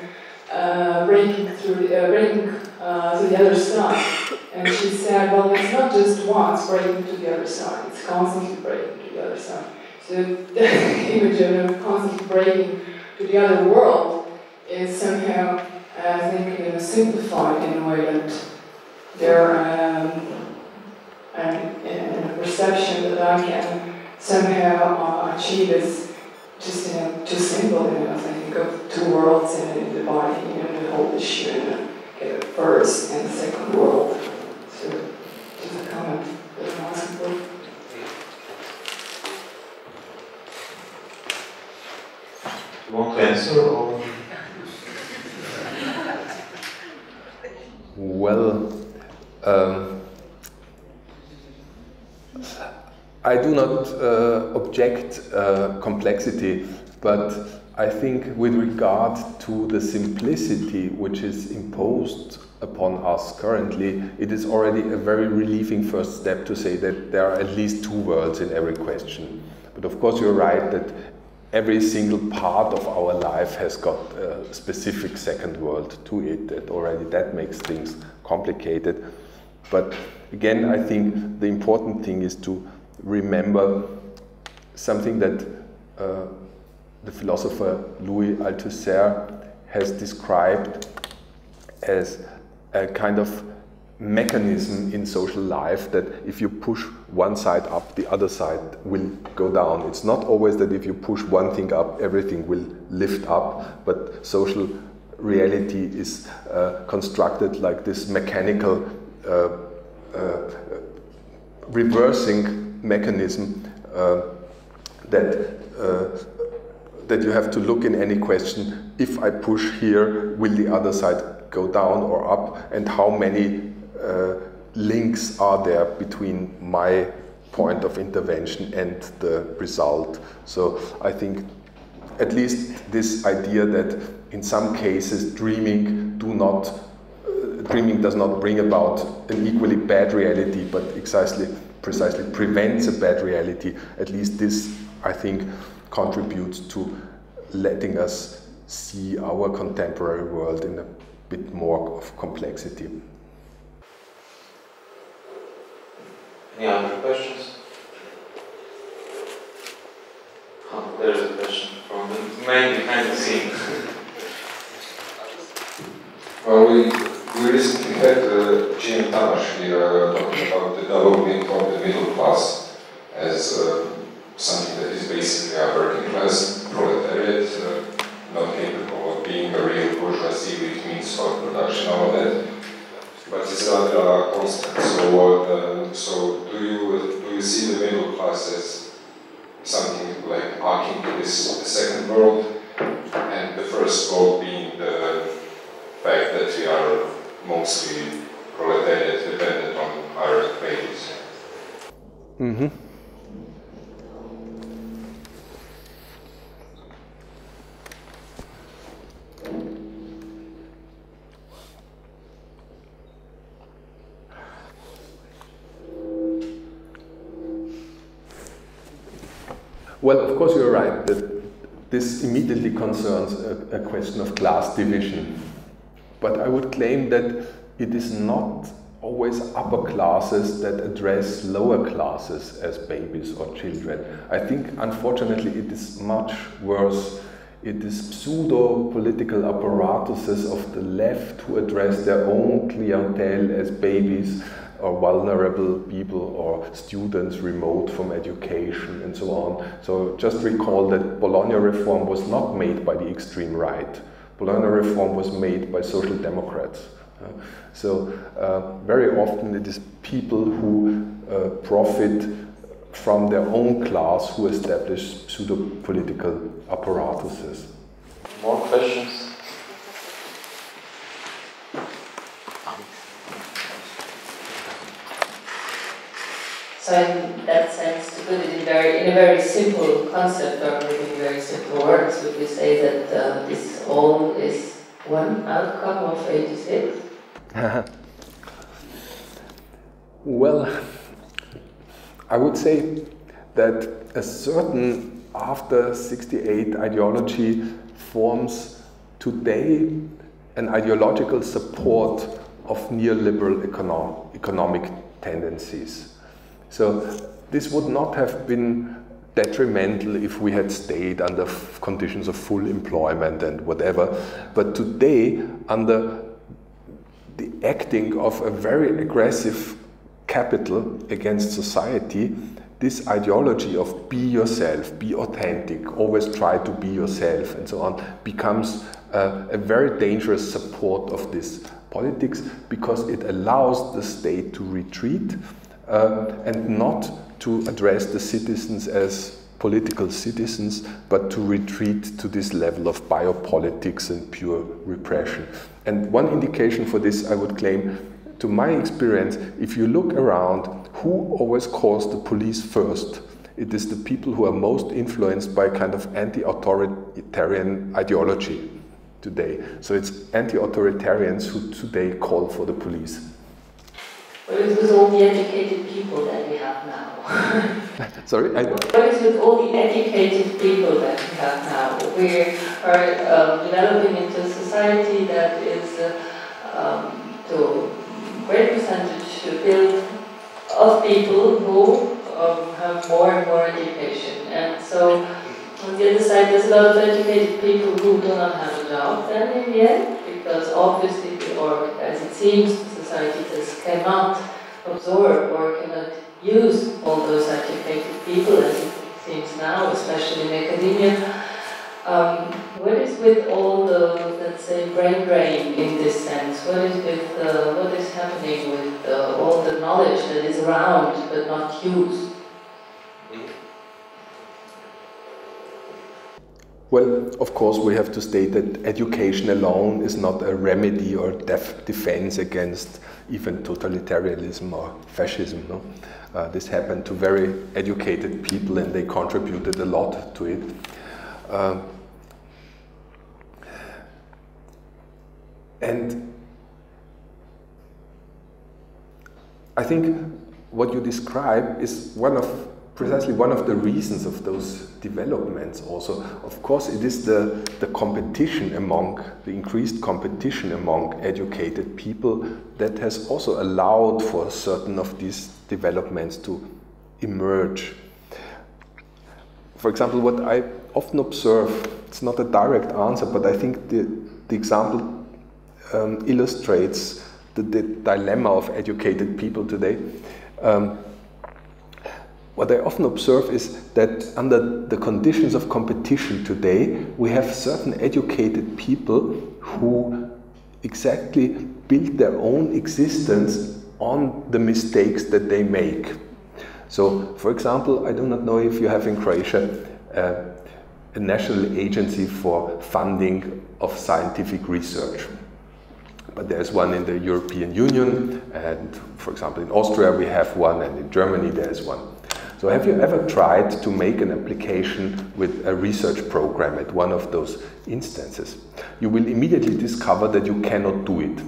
uh, breaking through, uh, breaking uh, to the other side? And she said, well, it's not just once breaking to the other side, it's constantly breaking to the other side. So the image of constantly breaking to the other world is somehow, I think, you know, simplified in a way that there um, and, and a perception that I can somehow uh, achieve is just you know too simple. You know, I think of two worlds in the body, you know, the whole issue, and get a first and a second world. So just a comment that I'm asking for. You want to answer or? Well, um, I do not uh, object uh, complexity, but I think with regard to the simplicity which is imposed upon us currently, it is already a very relieving first step to say that there are at least two worlds in every question. But of course you're right that every single part of our life has got a specific second world to it that already that makes things complicated. But again, I think the important thing is to remember something that uh, the philosopher Louis Althusser has described as a kind of mechanism in social life that if you push one side up, the other side will go down. It's not always that if you push one thing up, everything will lift up, but social reality is uh, constructed like this mechanical reversing mechanism uh, that uh, that you have to look in any question, if I push here, will the other side go down or up, and how many uh, links are there between my point of intervention and the result. So I think at least this idea that in some cases dreaming do not uh, dreaming does not bring about an equally bad reality but precisely precisely prevents a bad reality at least this I think contributes to letting us see our contemporary world in a bit more of complexity. Any other questions? Oh, there's a question from the man behind the scenes. well, we, we recently had uh, G. M. Tamás here uh, talking about the development of the middle class as uh, something that is basically a working class proletariat, uh, not capable of being a real bourgeoisie, which means stock production, all that. But it's rather a so so do you do you see the middle class as something like akin to this second world, and the first world being the fact that we are mostly proletariat dependent on our wages? Mm-hmm. Well, of course, you're right that this immediately concerns a, a, question of class division. But I would claim that it is not always upper classes that address lower classes as babies or children. I think, unfortunately, it is much worse. It is pseudo political apparatuses of the left who address their own clientele as babies or vulnerable people or students remote from education and so on. So just recall that Bologna reform was not made by the extreme right. Bologna reform was made by social democrats. Uh, so uh, very often it is people who uh, profit from their own class who establish pseudo-political apparatuses. More questions? So in that sense, to put it in, very, in a very simple concept or maybe very simple words, would you say that uh, this all is one outcome of 86? well, I would say that a certain after 68 ideology forms today an ideological support of neoliberal econo economic tendencies. So this would not have been detrimental if we had stayed under conditions of full employment and whatever. But today, under the acting of a very aggressive capital against society, this ideology of be yourself, be authentic, always try to be yourself, and so on, becomes uh, a very dangerous support of this politics because it allows the state to retreat uh, and not to address the citizens as political citizens, but to retreat to this level of biopolitics and pure repression. And one indication for this, I would claim, to my experience, if you look around, who always calls the police first? It is the people who are most influenced by a kind of anti-authoritarian ideology today. So it's anti-authoritarians who today call for the police. What is with all the educated people that we have now? Sorry? I... What is with all the educated people that we have now? We are um, developing into a society that is, uh, um, to a great percentage, built of people who um, have more and more education. And so, on the other side, there's a lot of educated people who do not have a job then in the end, because obviously, or as it seems, society just cannot absorb or cannot use all those educated people, as it seems now, especially in academia. Um, what is with all the, let's say, brain drain in this sense? What is with uh, what is happening with uh, all the knowledge that is around but not used? Well, of course, we have to state that education alone is not a remedy or def defense against even totalitarianism or fascism. No? Uh, this happened to very educated people and they contributed a lot to it. Uh, and I think what you describe is one of precisely one of the reasons of those developments also. Of course, it is the, the competition among, the increased competition among educated people that has also allowed for certain of these developments to emerge. For example, what I often observe, it's not a direct answer, but I think the, the example um, illustrates the, the, dilemma of educated people today. Um, what I often observe is that under the conditions of competition today, we have certain educated people who exactly build their own existence on the mistakes that they make. So, for example, I do not know if you have in Croatia uh, a national agency for funding of scientific research. But there's one in the European Union, and for example, in Austria we have one, and in Germany there's one. So, have you ever tried to make an application with a research program at one of those instances? You will immediately discover that you cannot do it.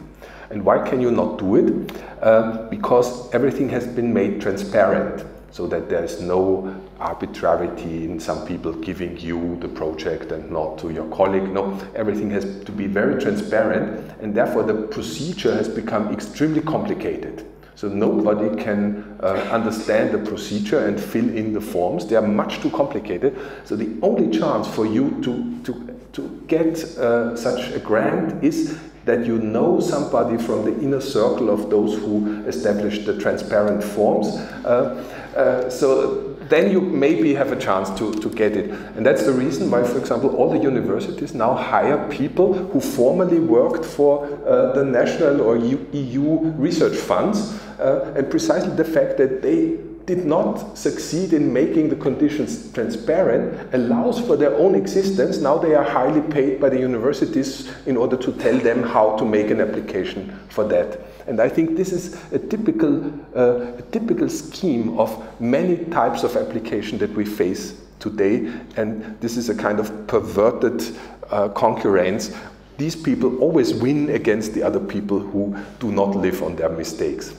And why can you not do it? Uh, because everything has been made transparent so that there's no arbitrarity in some people giving you the project and not to your colleague. No, everything has to be very transparent, and therefore the procedure has become extremely complicated. So nobody can uh, understand the procedure and fill in the forms. They are much too complicated. So the only chance for you to, to, to get uh, such a grant is that you know somebody from the inner circle of those who established the transparent forms. Uh, uh, so then you maybe have a chance to, to get it. And that's the reason why, for example, all the universities now hire people who formerly worked for uh, the national or EU research funds. Uh, and precisely the fact that they did not succeed in making the conditions transparent allows for their own existence. Now they are highly paid by the universities in order to tell them how to make an application for that. And I think this is a typical, uh, a typical scheme of many types of application that we face today. And this is a kind of perverted uh, concurrence. These people always win against the other people who do not live on their mistakes.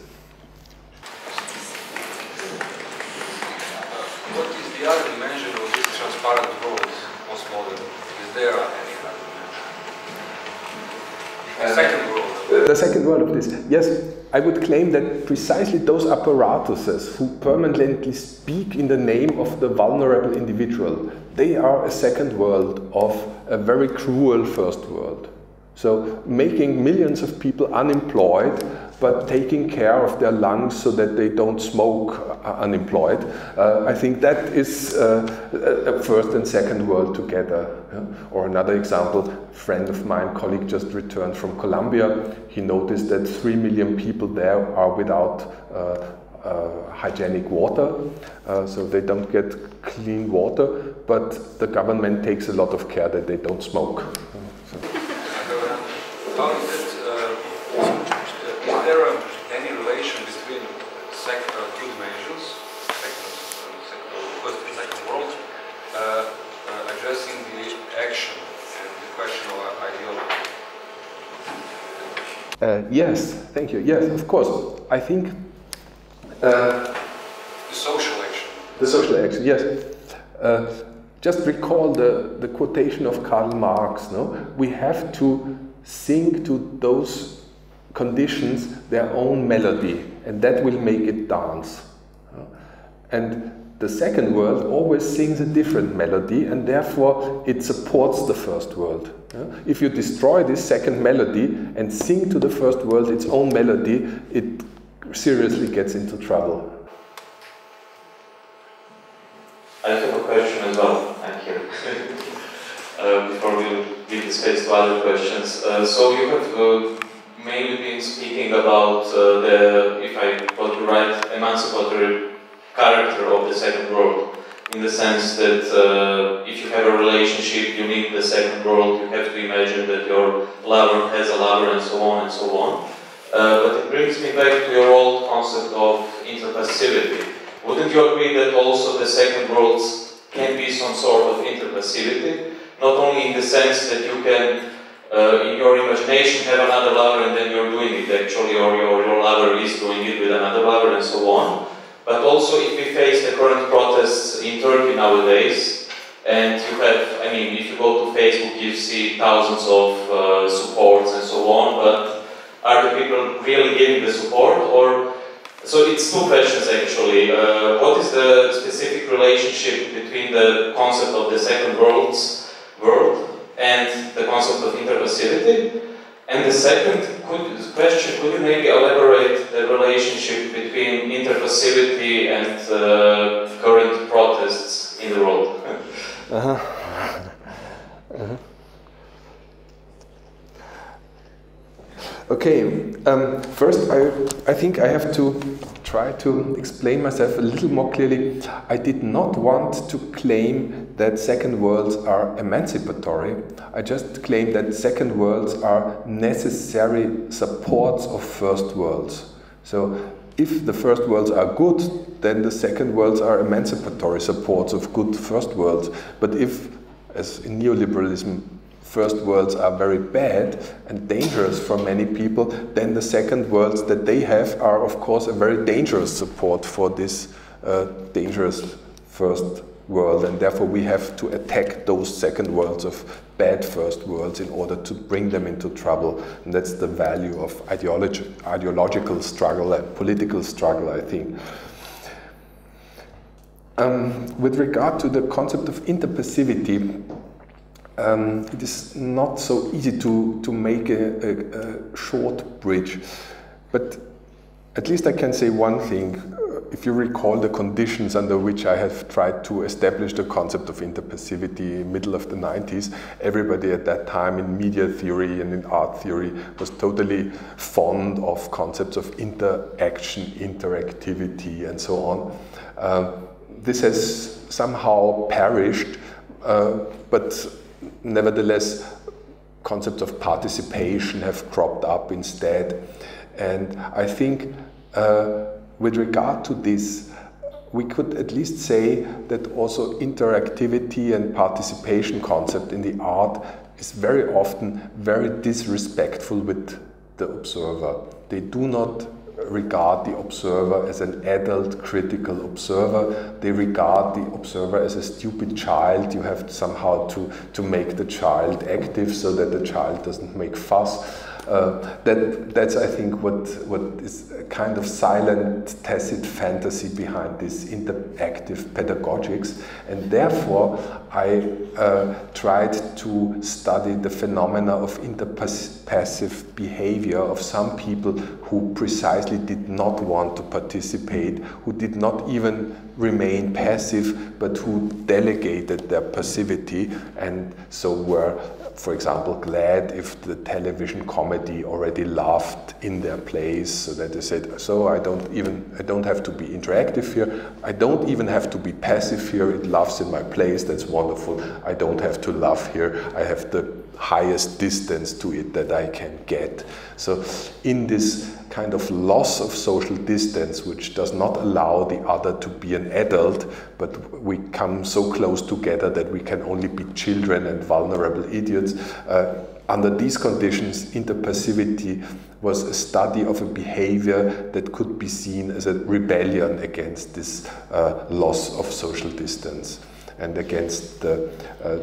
The second word of this. Yes, I would claim that precisely those apparatuses who permanently speak in the name of the vulnerable individual, they are a second world of a very cruel first world. So making millions of people unemployed but taking care of their lungs so that they don't smoke unemployed. Uh, I think that is uh, a first and second world together. Yeah? Or another example, friend of mine, colleague just returned from Colombia. He noticed that three million people there are without uh, uh, hygienic water, uh, so they don't get clean water, but the government takes a lot of care that they don't smoke. Yes, thank you. Yes, of course. I think. Uh, the social action. The social action, yes. Uh, just recall the, the quotation of Karl Marx. No, we have to sing to those conditions their own melody, and that will make it dance. And the second world always sings a different melody and therefore it supports the first world. If you destroy this second melody and sing to the first world its own melody, it seriously gets into trouble. I have a question as well. Thank you. uh, before we give the space to other questions. Uh, so you have uh, mainly been speaking about uh, the, if I got you right, emancipatory character of the second world in the sense that uh, if you have a relationship, you meet the second world, you have to imagine that your lover has a lover and so on and so on. Uh, but it brings me back to your old concept of interpassivity. Wouldn't you agree that also the second world can be some sort of interpassivity? Not only in the sense that you can, uh, in your imagination, have another lover and then you're doing it actually, or your, your lover is doing it with another lover and so on. But also if we face the current protests in Turkey nowadays, and you have, I mean, if you go to Facebook, you see thousands of uh, supports and so on, but are the people really giving the support? Or So it's two questions actually. Uh, what is the specific relationship between the concept of the second world's world and the concept of interpassivity? And the second could, question, could you maybe elaborate the relationship between interpassivity and uh, current protests in the world? uh-huh. Uh-huh. Okay, Um, first, I, I think I have to try to explain myself a little more clearly. I did not want to claim that second worlds are emancipatory. I just claim that second worlds are necessary supports of first worlds. So if the first worlds are good, then the second worlds are emancipatory supports of good first worlds. But if, as in neoliberalism, first worlds are very bad and dangerous for many people, then the second worlds that they have are, of course, a very dangerous support for this uh, dangerous first world. And therefore, we have to attack those second worlds of bad first worlds in order to bring them into trouble. And that's the value of ideology, ideological struggle and political struggle, I think. Um, with regard to the concept of interpassivity, um, it is not so easy to, to make a, a, a, short bridge. But at least I can say one thing. Uh, if you recall the conditions under which I have tried to establish the concept of interpassivity middle of the 90s, everybody at that time in media theory and in art theory was totally fond of concepts of interaction, interactivity, and so on. Uh, this has somehow perished, uh, but nevertheless, concepts of participation have cropped up instead. And I think uh, with regard to this, we could at least say that also interactivity and participation concept in the art is very often very disrespectful with the observer. They do not regard the observer as an adult critical observer. They regard the observer as a stupid child. You have somehow to, to make the child active so that the child doesn't make fuss. Uh, that, that's, I think, what, what is a kind of silent, tacit fantasy behind this interactive pedagogics. And therefore, I uh, tried to study the phenomena of interpassive behavior of some people who precisely did not want to participate, who did not even remain passive, but who delegated their passivity and so were for example, glad if the television comedy already laughed in their place, so that they said, so I don't even, I don't have to be interactive here, I don't even have to be passive here, it laughs in my place, that's wonderful, I don't have to laugh here, I have the highest distance to it that I can get. So in this kind of loss of social distance, which does not allow the other to be an adult, but we come so close together that we can only be children and vulnerable idiots. Uh, under these conditions, interpassivity was a study of a behavior that could be seen as a rebellion against this uh, loss of social distance and against the uh,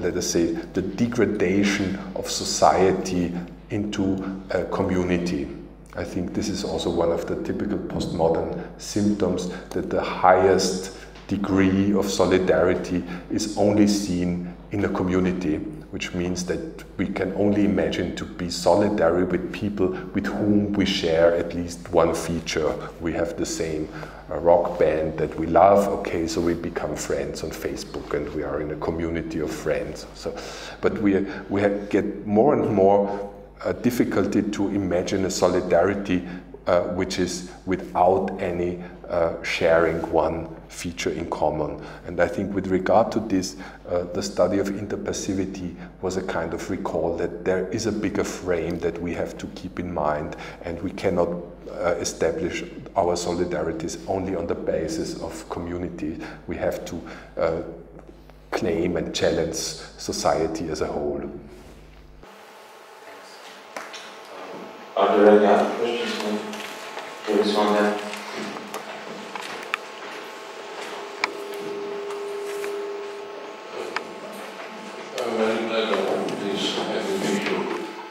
let us say, the degradation of society into a community. I think this is also one of the typical postmodern symptoms that the highest degree of solidarity is only seen in a community, which means that we can only imagine to be solidary with people with whom we share at least one feature. We have the same uh, rock band that we love, okay, so we become friends on Facebook and we are in a community of friends. So, but we, we get more and more uh, difficulty to imagine a solidarity uh, which is without any uh, sharing one feature in common. And I think with regard to this, uh, the study of interpassivity was a kind of recall that there is a bigger frame that we have to keep in mind and we cannot uh, establish our solidarities only on the basis of community. We have to uh, claim and challenge society as a whole. Are there any other questions? There is one there.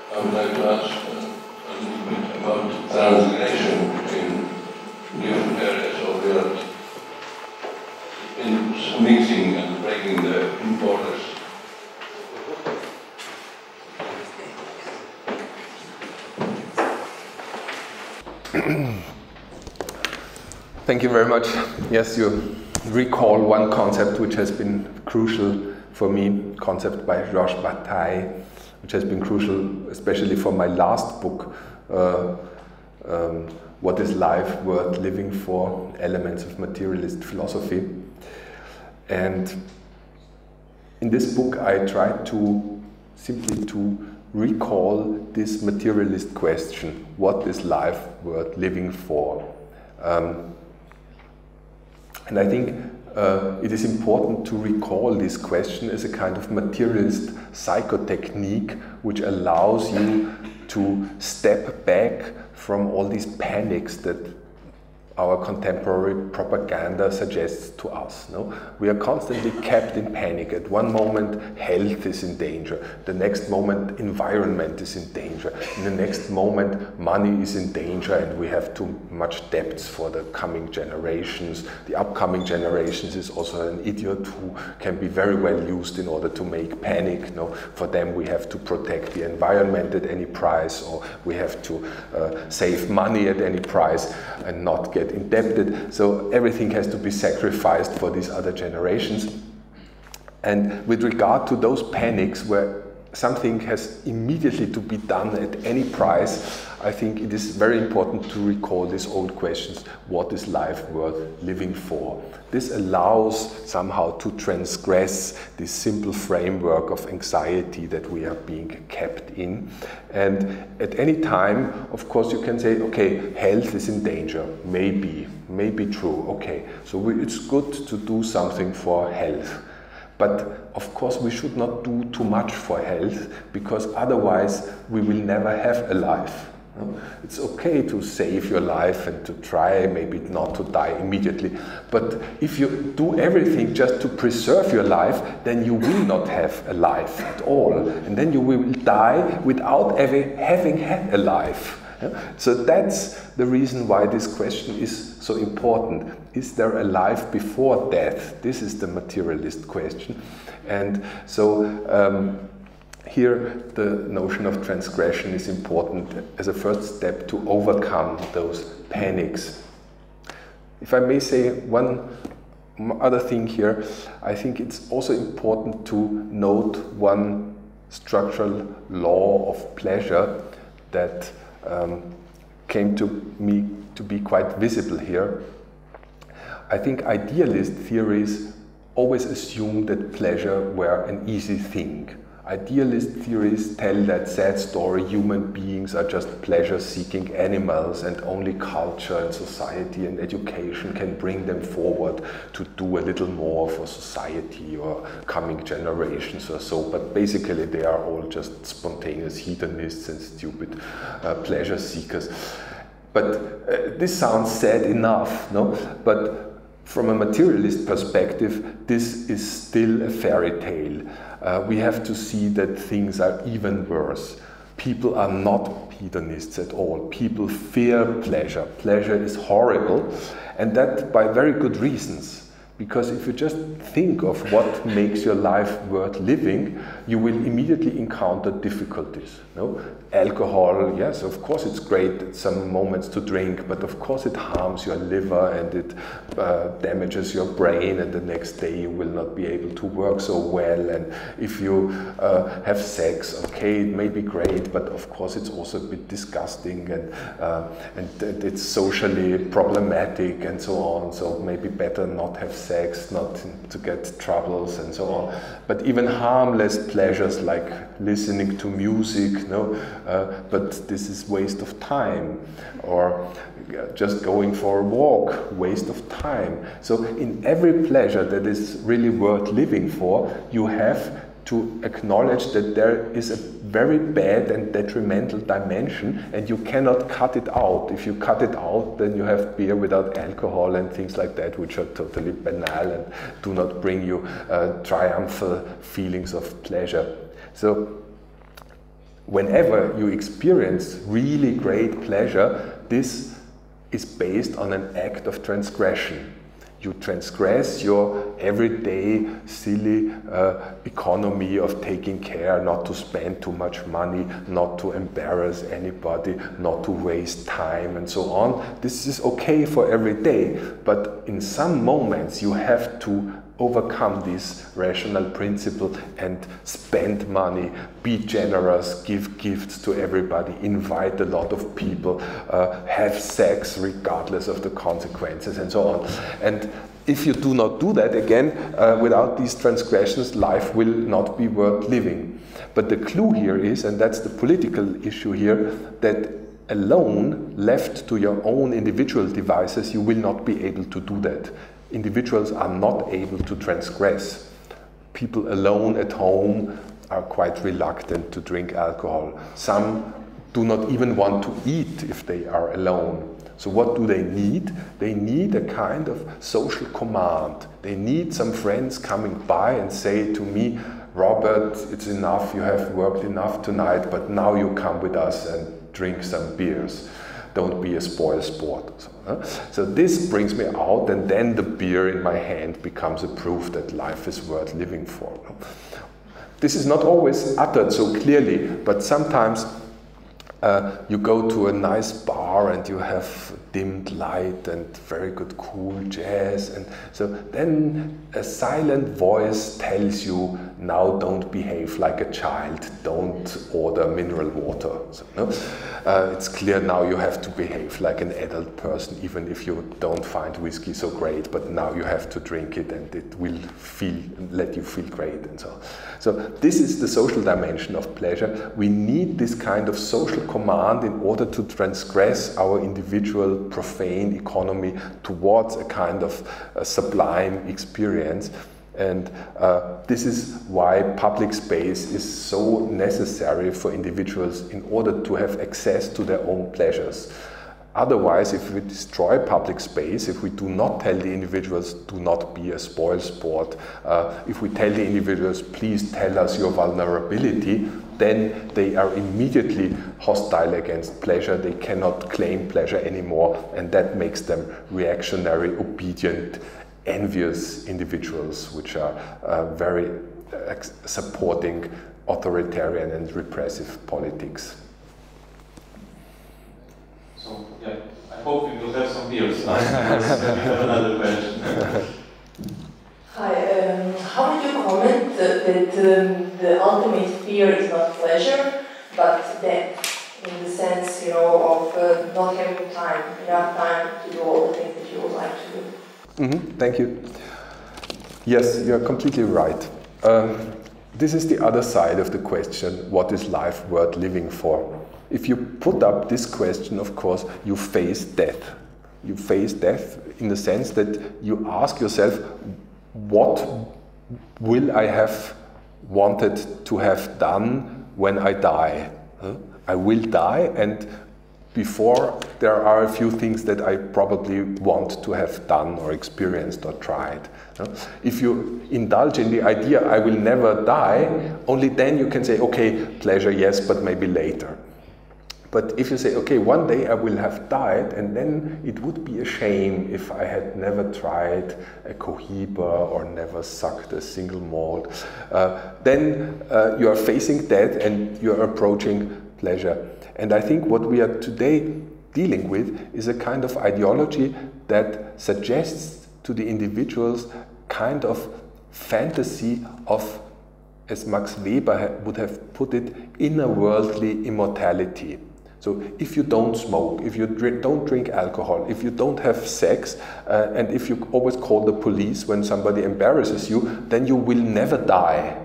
I would like to ask uh, a little bit about translation between different areas of the earth. In mixing and breaking the borders. Thank you very much. Yes, you recall one concept which has been crucial for me, concept by Georges Bataille, which has been crucial especially for my last book, uh, um, what is life worth living for, elements of materialist philosophy. And in this book, I try to simply to recall this materialist question: What is life worth living for? Um, and I think uh, it is important to recall this question as a kind of materialist psychotechnique which allows you to step back from all these panics that our contemporary propaganda suggests to us. No? We are constantly kept in panic. At one moment, health is in danger. The next moment, environment is in danger. In the next moment, money is in danger and we have too much debts for the coming generations. The upcoming generations is also an idiot who can be very well used in order to make panic. No? For them, we have to protect the environment at any price or we have to uh, save money at any price and not get indebted. So everything has to be sacrificed for these other generations. And with regard to those panics where something has immediately to be done at any price, I think it is very important to recall these old questions what is life worth living for? This allows somehow to transgress this simple framework of anxiety that we are being kept in. And at any time, of course, you can say, okay, health is in danger. Maybe, maybe true. Okay, so we, it's good to do something for health. But of course, we should not do too much for health because otherwise we will never have a life. It's okay to save your life and to try maybe not to die immediately. But if you do everything just to preserve your life, then you will not have a life at all. And then you will die without ever having had a life. So that's the reason why this question is so important. Is there a life before death? This is the materialist question. And so um, here the notion of transgression is important as a first step to overcome those panics. If I may say one other thing here, I think it's also important to note one structural law of pleasure that um, came to me to be quite visible here. I think idealist theories always assume that pleasure were an easy thing Idealist theories tell that sad story human beings are just pleasure seeking animals and only culture and society and education can bring them forward to do a little more for society or coming generations or so. But basically, they are all just spontaneous hedonists and stupid uh, pleasure seekers. But uh, this sounds sad enough, no? But from a materialist perspective, this is still a fairy tale uh, we have to see that things are even worse. People are not hedonists at all. People fear pleasure. Pleasure is horrible, and that by very good reasons. Because if you just think of what makes your life worth living, you will immediately encounter difficulties. No? Alcohol, yes, of course it's great at some moments to drink, but of course it harms your liver and it uh, damages your brain, and the next day you will not be able to work so well. And if you uh, have sex, okay, it may be great, but of course it's also a bit disgusting and, uh, and it's socially problematic and so on, so maybe better not have sex, not to get troubles and so on. But even harmless pleasures like listening to music, no, uh, but this is waste of time, or just going for a walk, waste of time. So in every pleasure that is really worth living for, you have to acknowledge that there is a very bad and detrimental dimension and you cannot cut it out. If you cut it out, then you have beer without alcohol and things like that, which are totally banal and do not bring you uh, triumphal feelings of pleasure. So, whenever you experience really great pleasure, this is based on an act of transgression. You transgress your everyday silly uh, economy of taking care not to spend too much money, not to embarrass anybody, not to waste time and so on. This is okay for every day, but in some moments you have to overcome this rational principle and spend money, be generous, give gifts to everybody, invite a lot of people, uh, have sex regardless of the consequences, and so on. And if you do not do that again, uh, without these transgressions, life will not be worth living. But the clue here is, and that's the political issue here, that alone, left to your own individual devices, you will not be able to do that individuals are not able to transgress. People alone at home are quite reluctant to drink alcohol. Some do not even want to eat if they are alone. So, what do they need? They need a kind of social command. They need some friends coming by and say to me, Robert, it's enough, you have worked enough tonight, but now you come with us and drink some beers don't be a spoil sport. So, uh, so, this brings me out, and then the beer in my hand becomes a proof that life is worth living for. This is not always uttered so clearly, but sometimes uh, you go to a nice bar and you have dimmed light and very good cool jazz and so then a silent voice tells you now don't behave like a child don't order mineral water so, no? uh, it's clear now you have to behave like an adult person even if you don't find whiskey so great but now you have to drink it and it will feel let you feel great and so on. so this is the social dimension of pleasure we need this kind of social command in order to transgress our individual profane economy towards a kind of a sublime experience. And uh, this is why public space is so necessary for individuals in order to have access to their own pleasures. Otherwise, if we destroy public space, if we do not tell the individuals, do not be a spoil sport, uh, if we tell the individuals, please tell us your vulnerability, then they are immediately hostile against pleasure. They cannot claim pleasure anymore, and that makes them reactionary, obedient, envious individuals, which are uh, very uh, supporting authoritarian and repressive politics. So, yeah, I hope we will have some beers now. another question. Hi, um, how would you comment that, that um, the ultimate fear is not pleasure, but death, in the sense, you know, of uh, not having time, enough time to do all the things that you would like to do? Mm -hmm. Thank you. Yes, you're completely right. Um, this is the other side of the question what is life worth living for? If you put up this question, of course, you face death. You face death in the sense that you ask yourself, what will I have wanted to have done when I die? I will die, and before there are a few things that I probably want to have done or experienced or tried. If you indulge in the idea, I will never die, only then you can say, okay, pleasure, yes, but maybe later. But if you say, okay, one day I will have died, and then it would be a shame if I had never tried a cohiba or never sucked a single malt, uh, then uh, you are facing death and you are approaching pleasure. And I think what we are today dealing with is a kind of ideology that suggests to the individuals kind of fantasy of, as Max Weber would have put it, inner worldly immortality. So if you don't smoke, if you drink, don't drink alcohol, if you don't have sex, uh, and if you always call the police when somebody embarrasses you, then you will never die.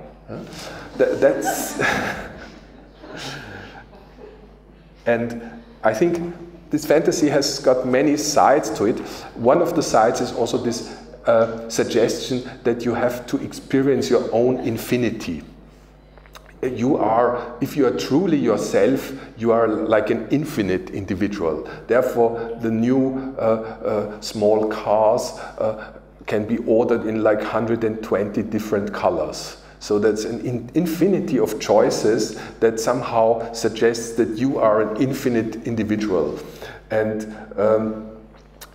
That, that's and I think this fantasy has got many sides to it. One of the sides is also this uh, suggestion that you have to experience your own infinity you are, if you are truly yourself, you are like an infinite individual. Therefore, the new uh, uh, small cars uh, can be ordered in like 120 different colors. So that's an in infinity of choices that somehow suggests that you are an infinite individual. And um,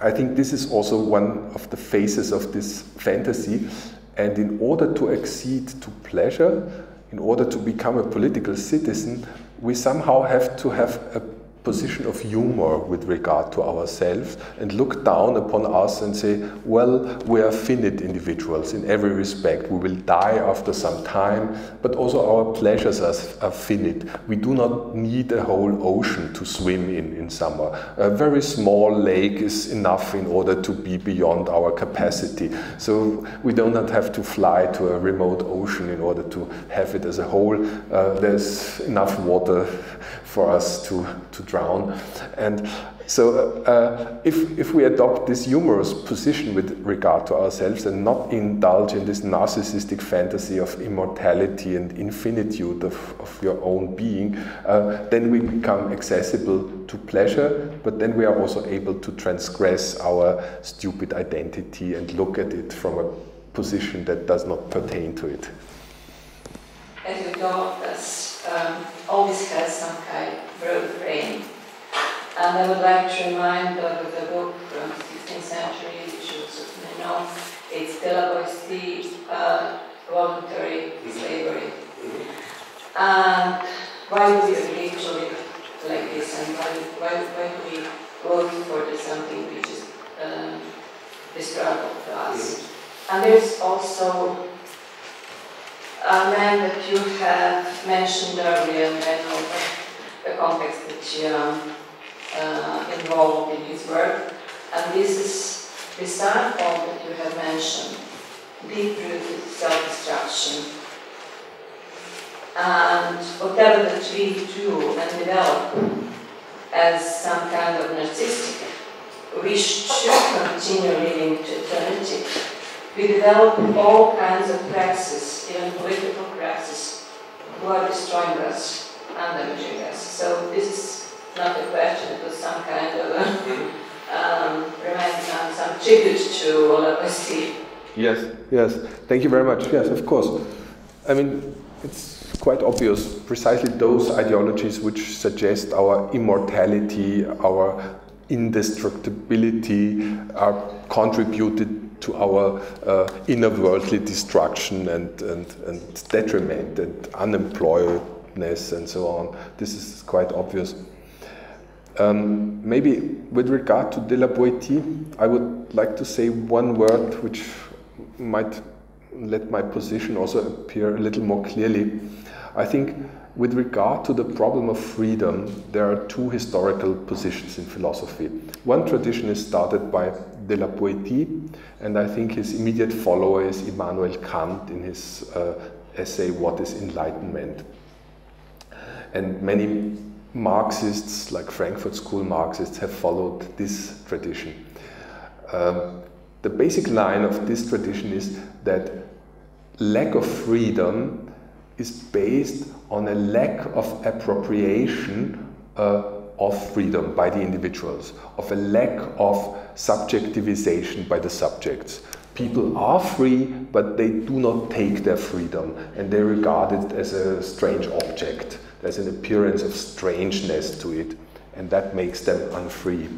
I think this is also one of the phases of this fantasy. And in order to accede to pleasure, in order to become a political citizen, we somehow have to have a position of humor with regard to ourselves and look down upon us and say, well, we are finite individuals in every respect. We will die after some time, but also our pleasures are, are finite. We do not need a whole ocean to swim in in summer. A very small lake is enough in order to be beyond our capacity. So we do not have to fly to a remote ocean in order to have it as a whole. Uh, there's enough water for us to, to drown. And so, uh, if, if we adopt this humorous position with regard to ourselves and not indulge in this narcissistic fantasy of immortality and infinitude of, of your own being, uh, then we become accessible to pleasure, but then we are also able to transgress our stupid identity and look at it from a position that does not pertain to it. You know, this um, always has some kind of broad frame. And I would like to remind of the book from 16th century, which you certainly know. It's De La Boétie, uh, Voluntary Slavery. And why do we agree to live like this and why, why, why do we work for something which is um, destructive to us? And there's also a man that you have mentioned earlier, and I know the context that you are uh, involved in his work, and this is the start point that you have mentioned, deep-rooted self-destruction. And whatever that we do and develop as some kind of narcissistic wish to continue living to eternity, we develop all kinds of praxis, even political praxis, who are destroying us and damaging us. So this is not a question, it was some kind of a, um, reminding some tribute to Olapasti. Yes, yes. Thank you very much. Yes, of course. I mean, it's quite obvious precisely those ideologies which suggest our immortality, our indestructibility are contributed to our uh, inner worldly destruction and, and, and detriment and unemployedness and so on. This is quite obvious. Um, maybe with regard to De La Boétie, I would like to say one word which might let my position also appear a little more clearly. I think with regard to the problem of freedom, there are two historical positions in philosophy. One tradition is started by de la Boétie, and I think his immediate follower is Immanuel Kant in his uh, essay What is Enlightenment? And many Marxists, like Frankfurt School Marxists, have followed this tradition. Um, the basic line of this tradition is that lack of freedom is based on a lack of appropriation uh, of freedom by the individuals, of a lack of subjectivization by the subjects. People are free, but they do not take their freedom and they regard it as a strange object. There's an appearance of strangeness to it, and that makes them unfree.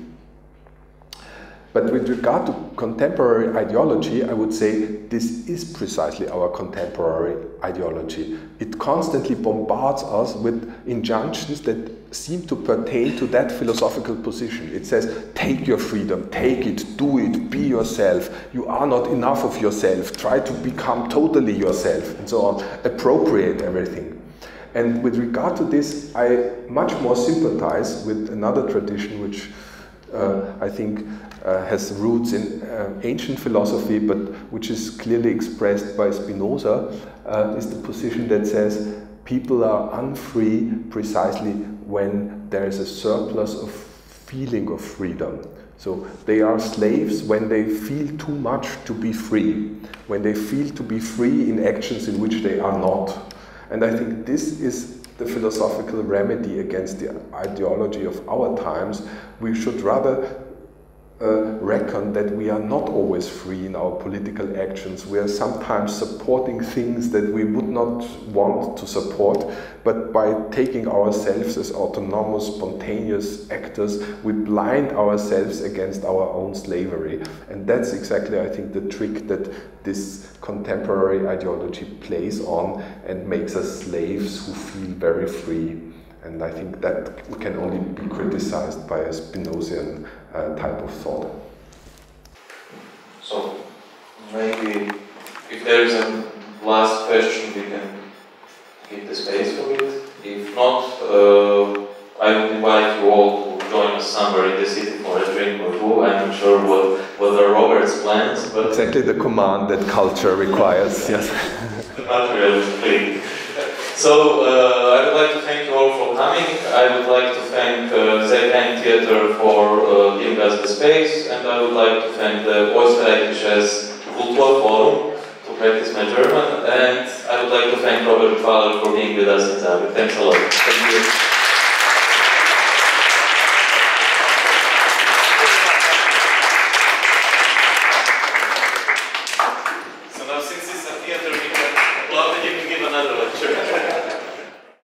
But with regard to contemporary ideology, I would say this is precisely our contemporary ideology. It constantly bombards us with injunctions that seem to pertain to that philosophical position. It says, take your freedom, take it, do it, be yourself. You are not enough of yourself. Try to become totally yourself, and so on. Appropriate everything. And with regard to this, I much more sympathize with another tradition which uh, I think uh, has roots in uh, ancient philosophy, but which is clearly expressed by Spinoza, uh, is the position that says people are unfree precisely when there is a surplus of feeling of freedom. So they are slaves when they feel too much to be free, when they feel to be free in actions in which they are not. And I think this is the philosophical remedy against the ideology of our times. We should rather uh, reckon that we are not always free in our political actions. We are sometimes supporting things that we would not want to support, but by taking ourselves as autonomous, spontaneous actors, we blind ourselves against our own slavery. And that's exactly, I think, the trick that this contemporary ideology plays on and makes us slaves who feel very free. And I think that can only be criticized by a Spinozian uh, type of thought. So maybe if there is a last question, we can give the space for it. If not, uh, I would invite you all to join us somewhere in the city for a drink or two. I'm not sure what, what are Robert's plans, but Exactly the command that culture requires, yes. not realistically. So uh, I would like to thank you all for coming. I would like to thank uh, ZN Theater for uh, giving us the space, and I would like to thank the Österreichisches Kulturforum to practice my German, and I would like to thank Robert Pfaller for being with us in Zagreb. Thanks a lot. Thank you.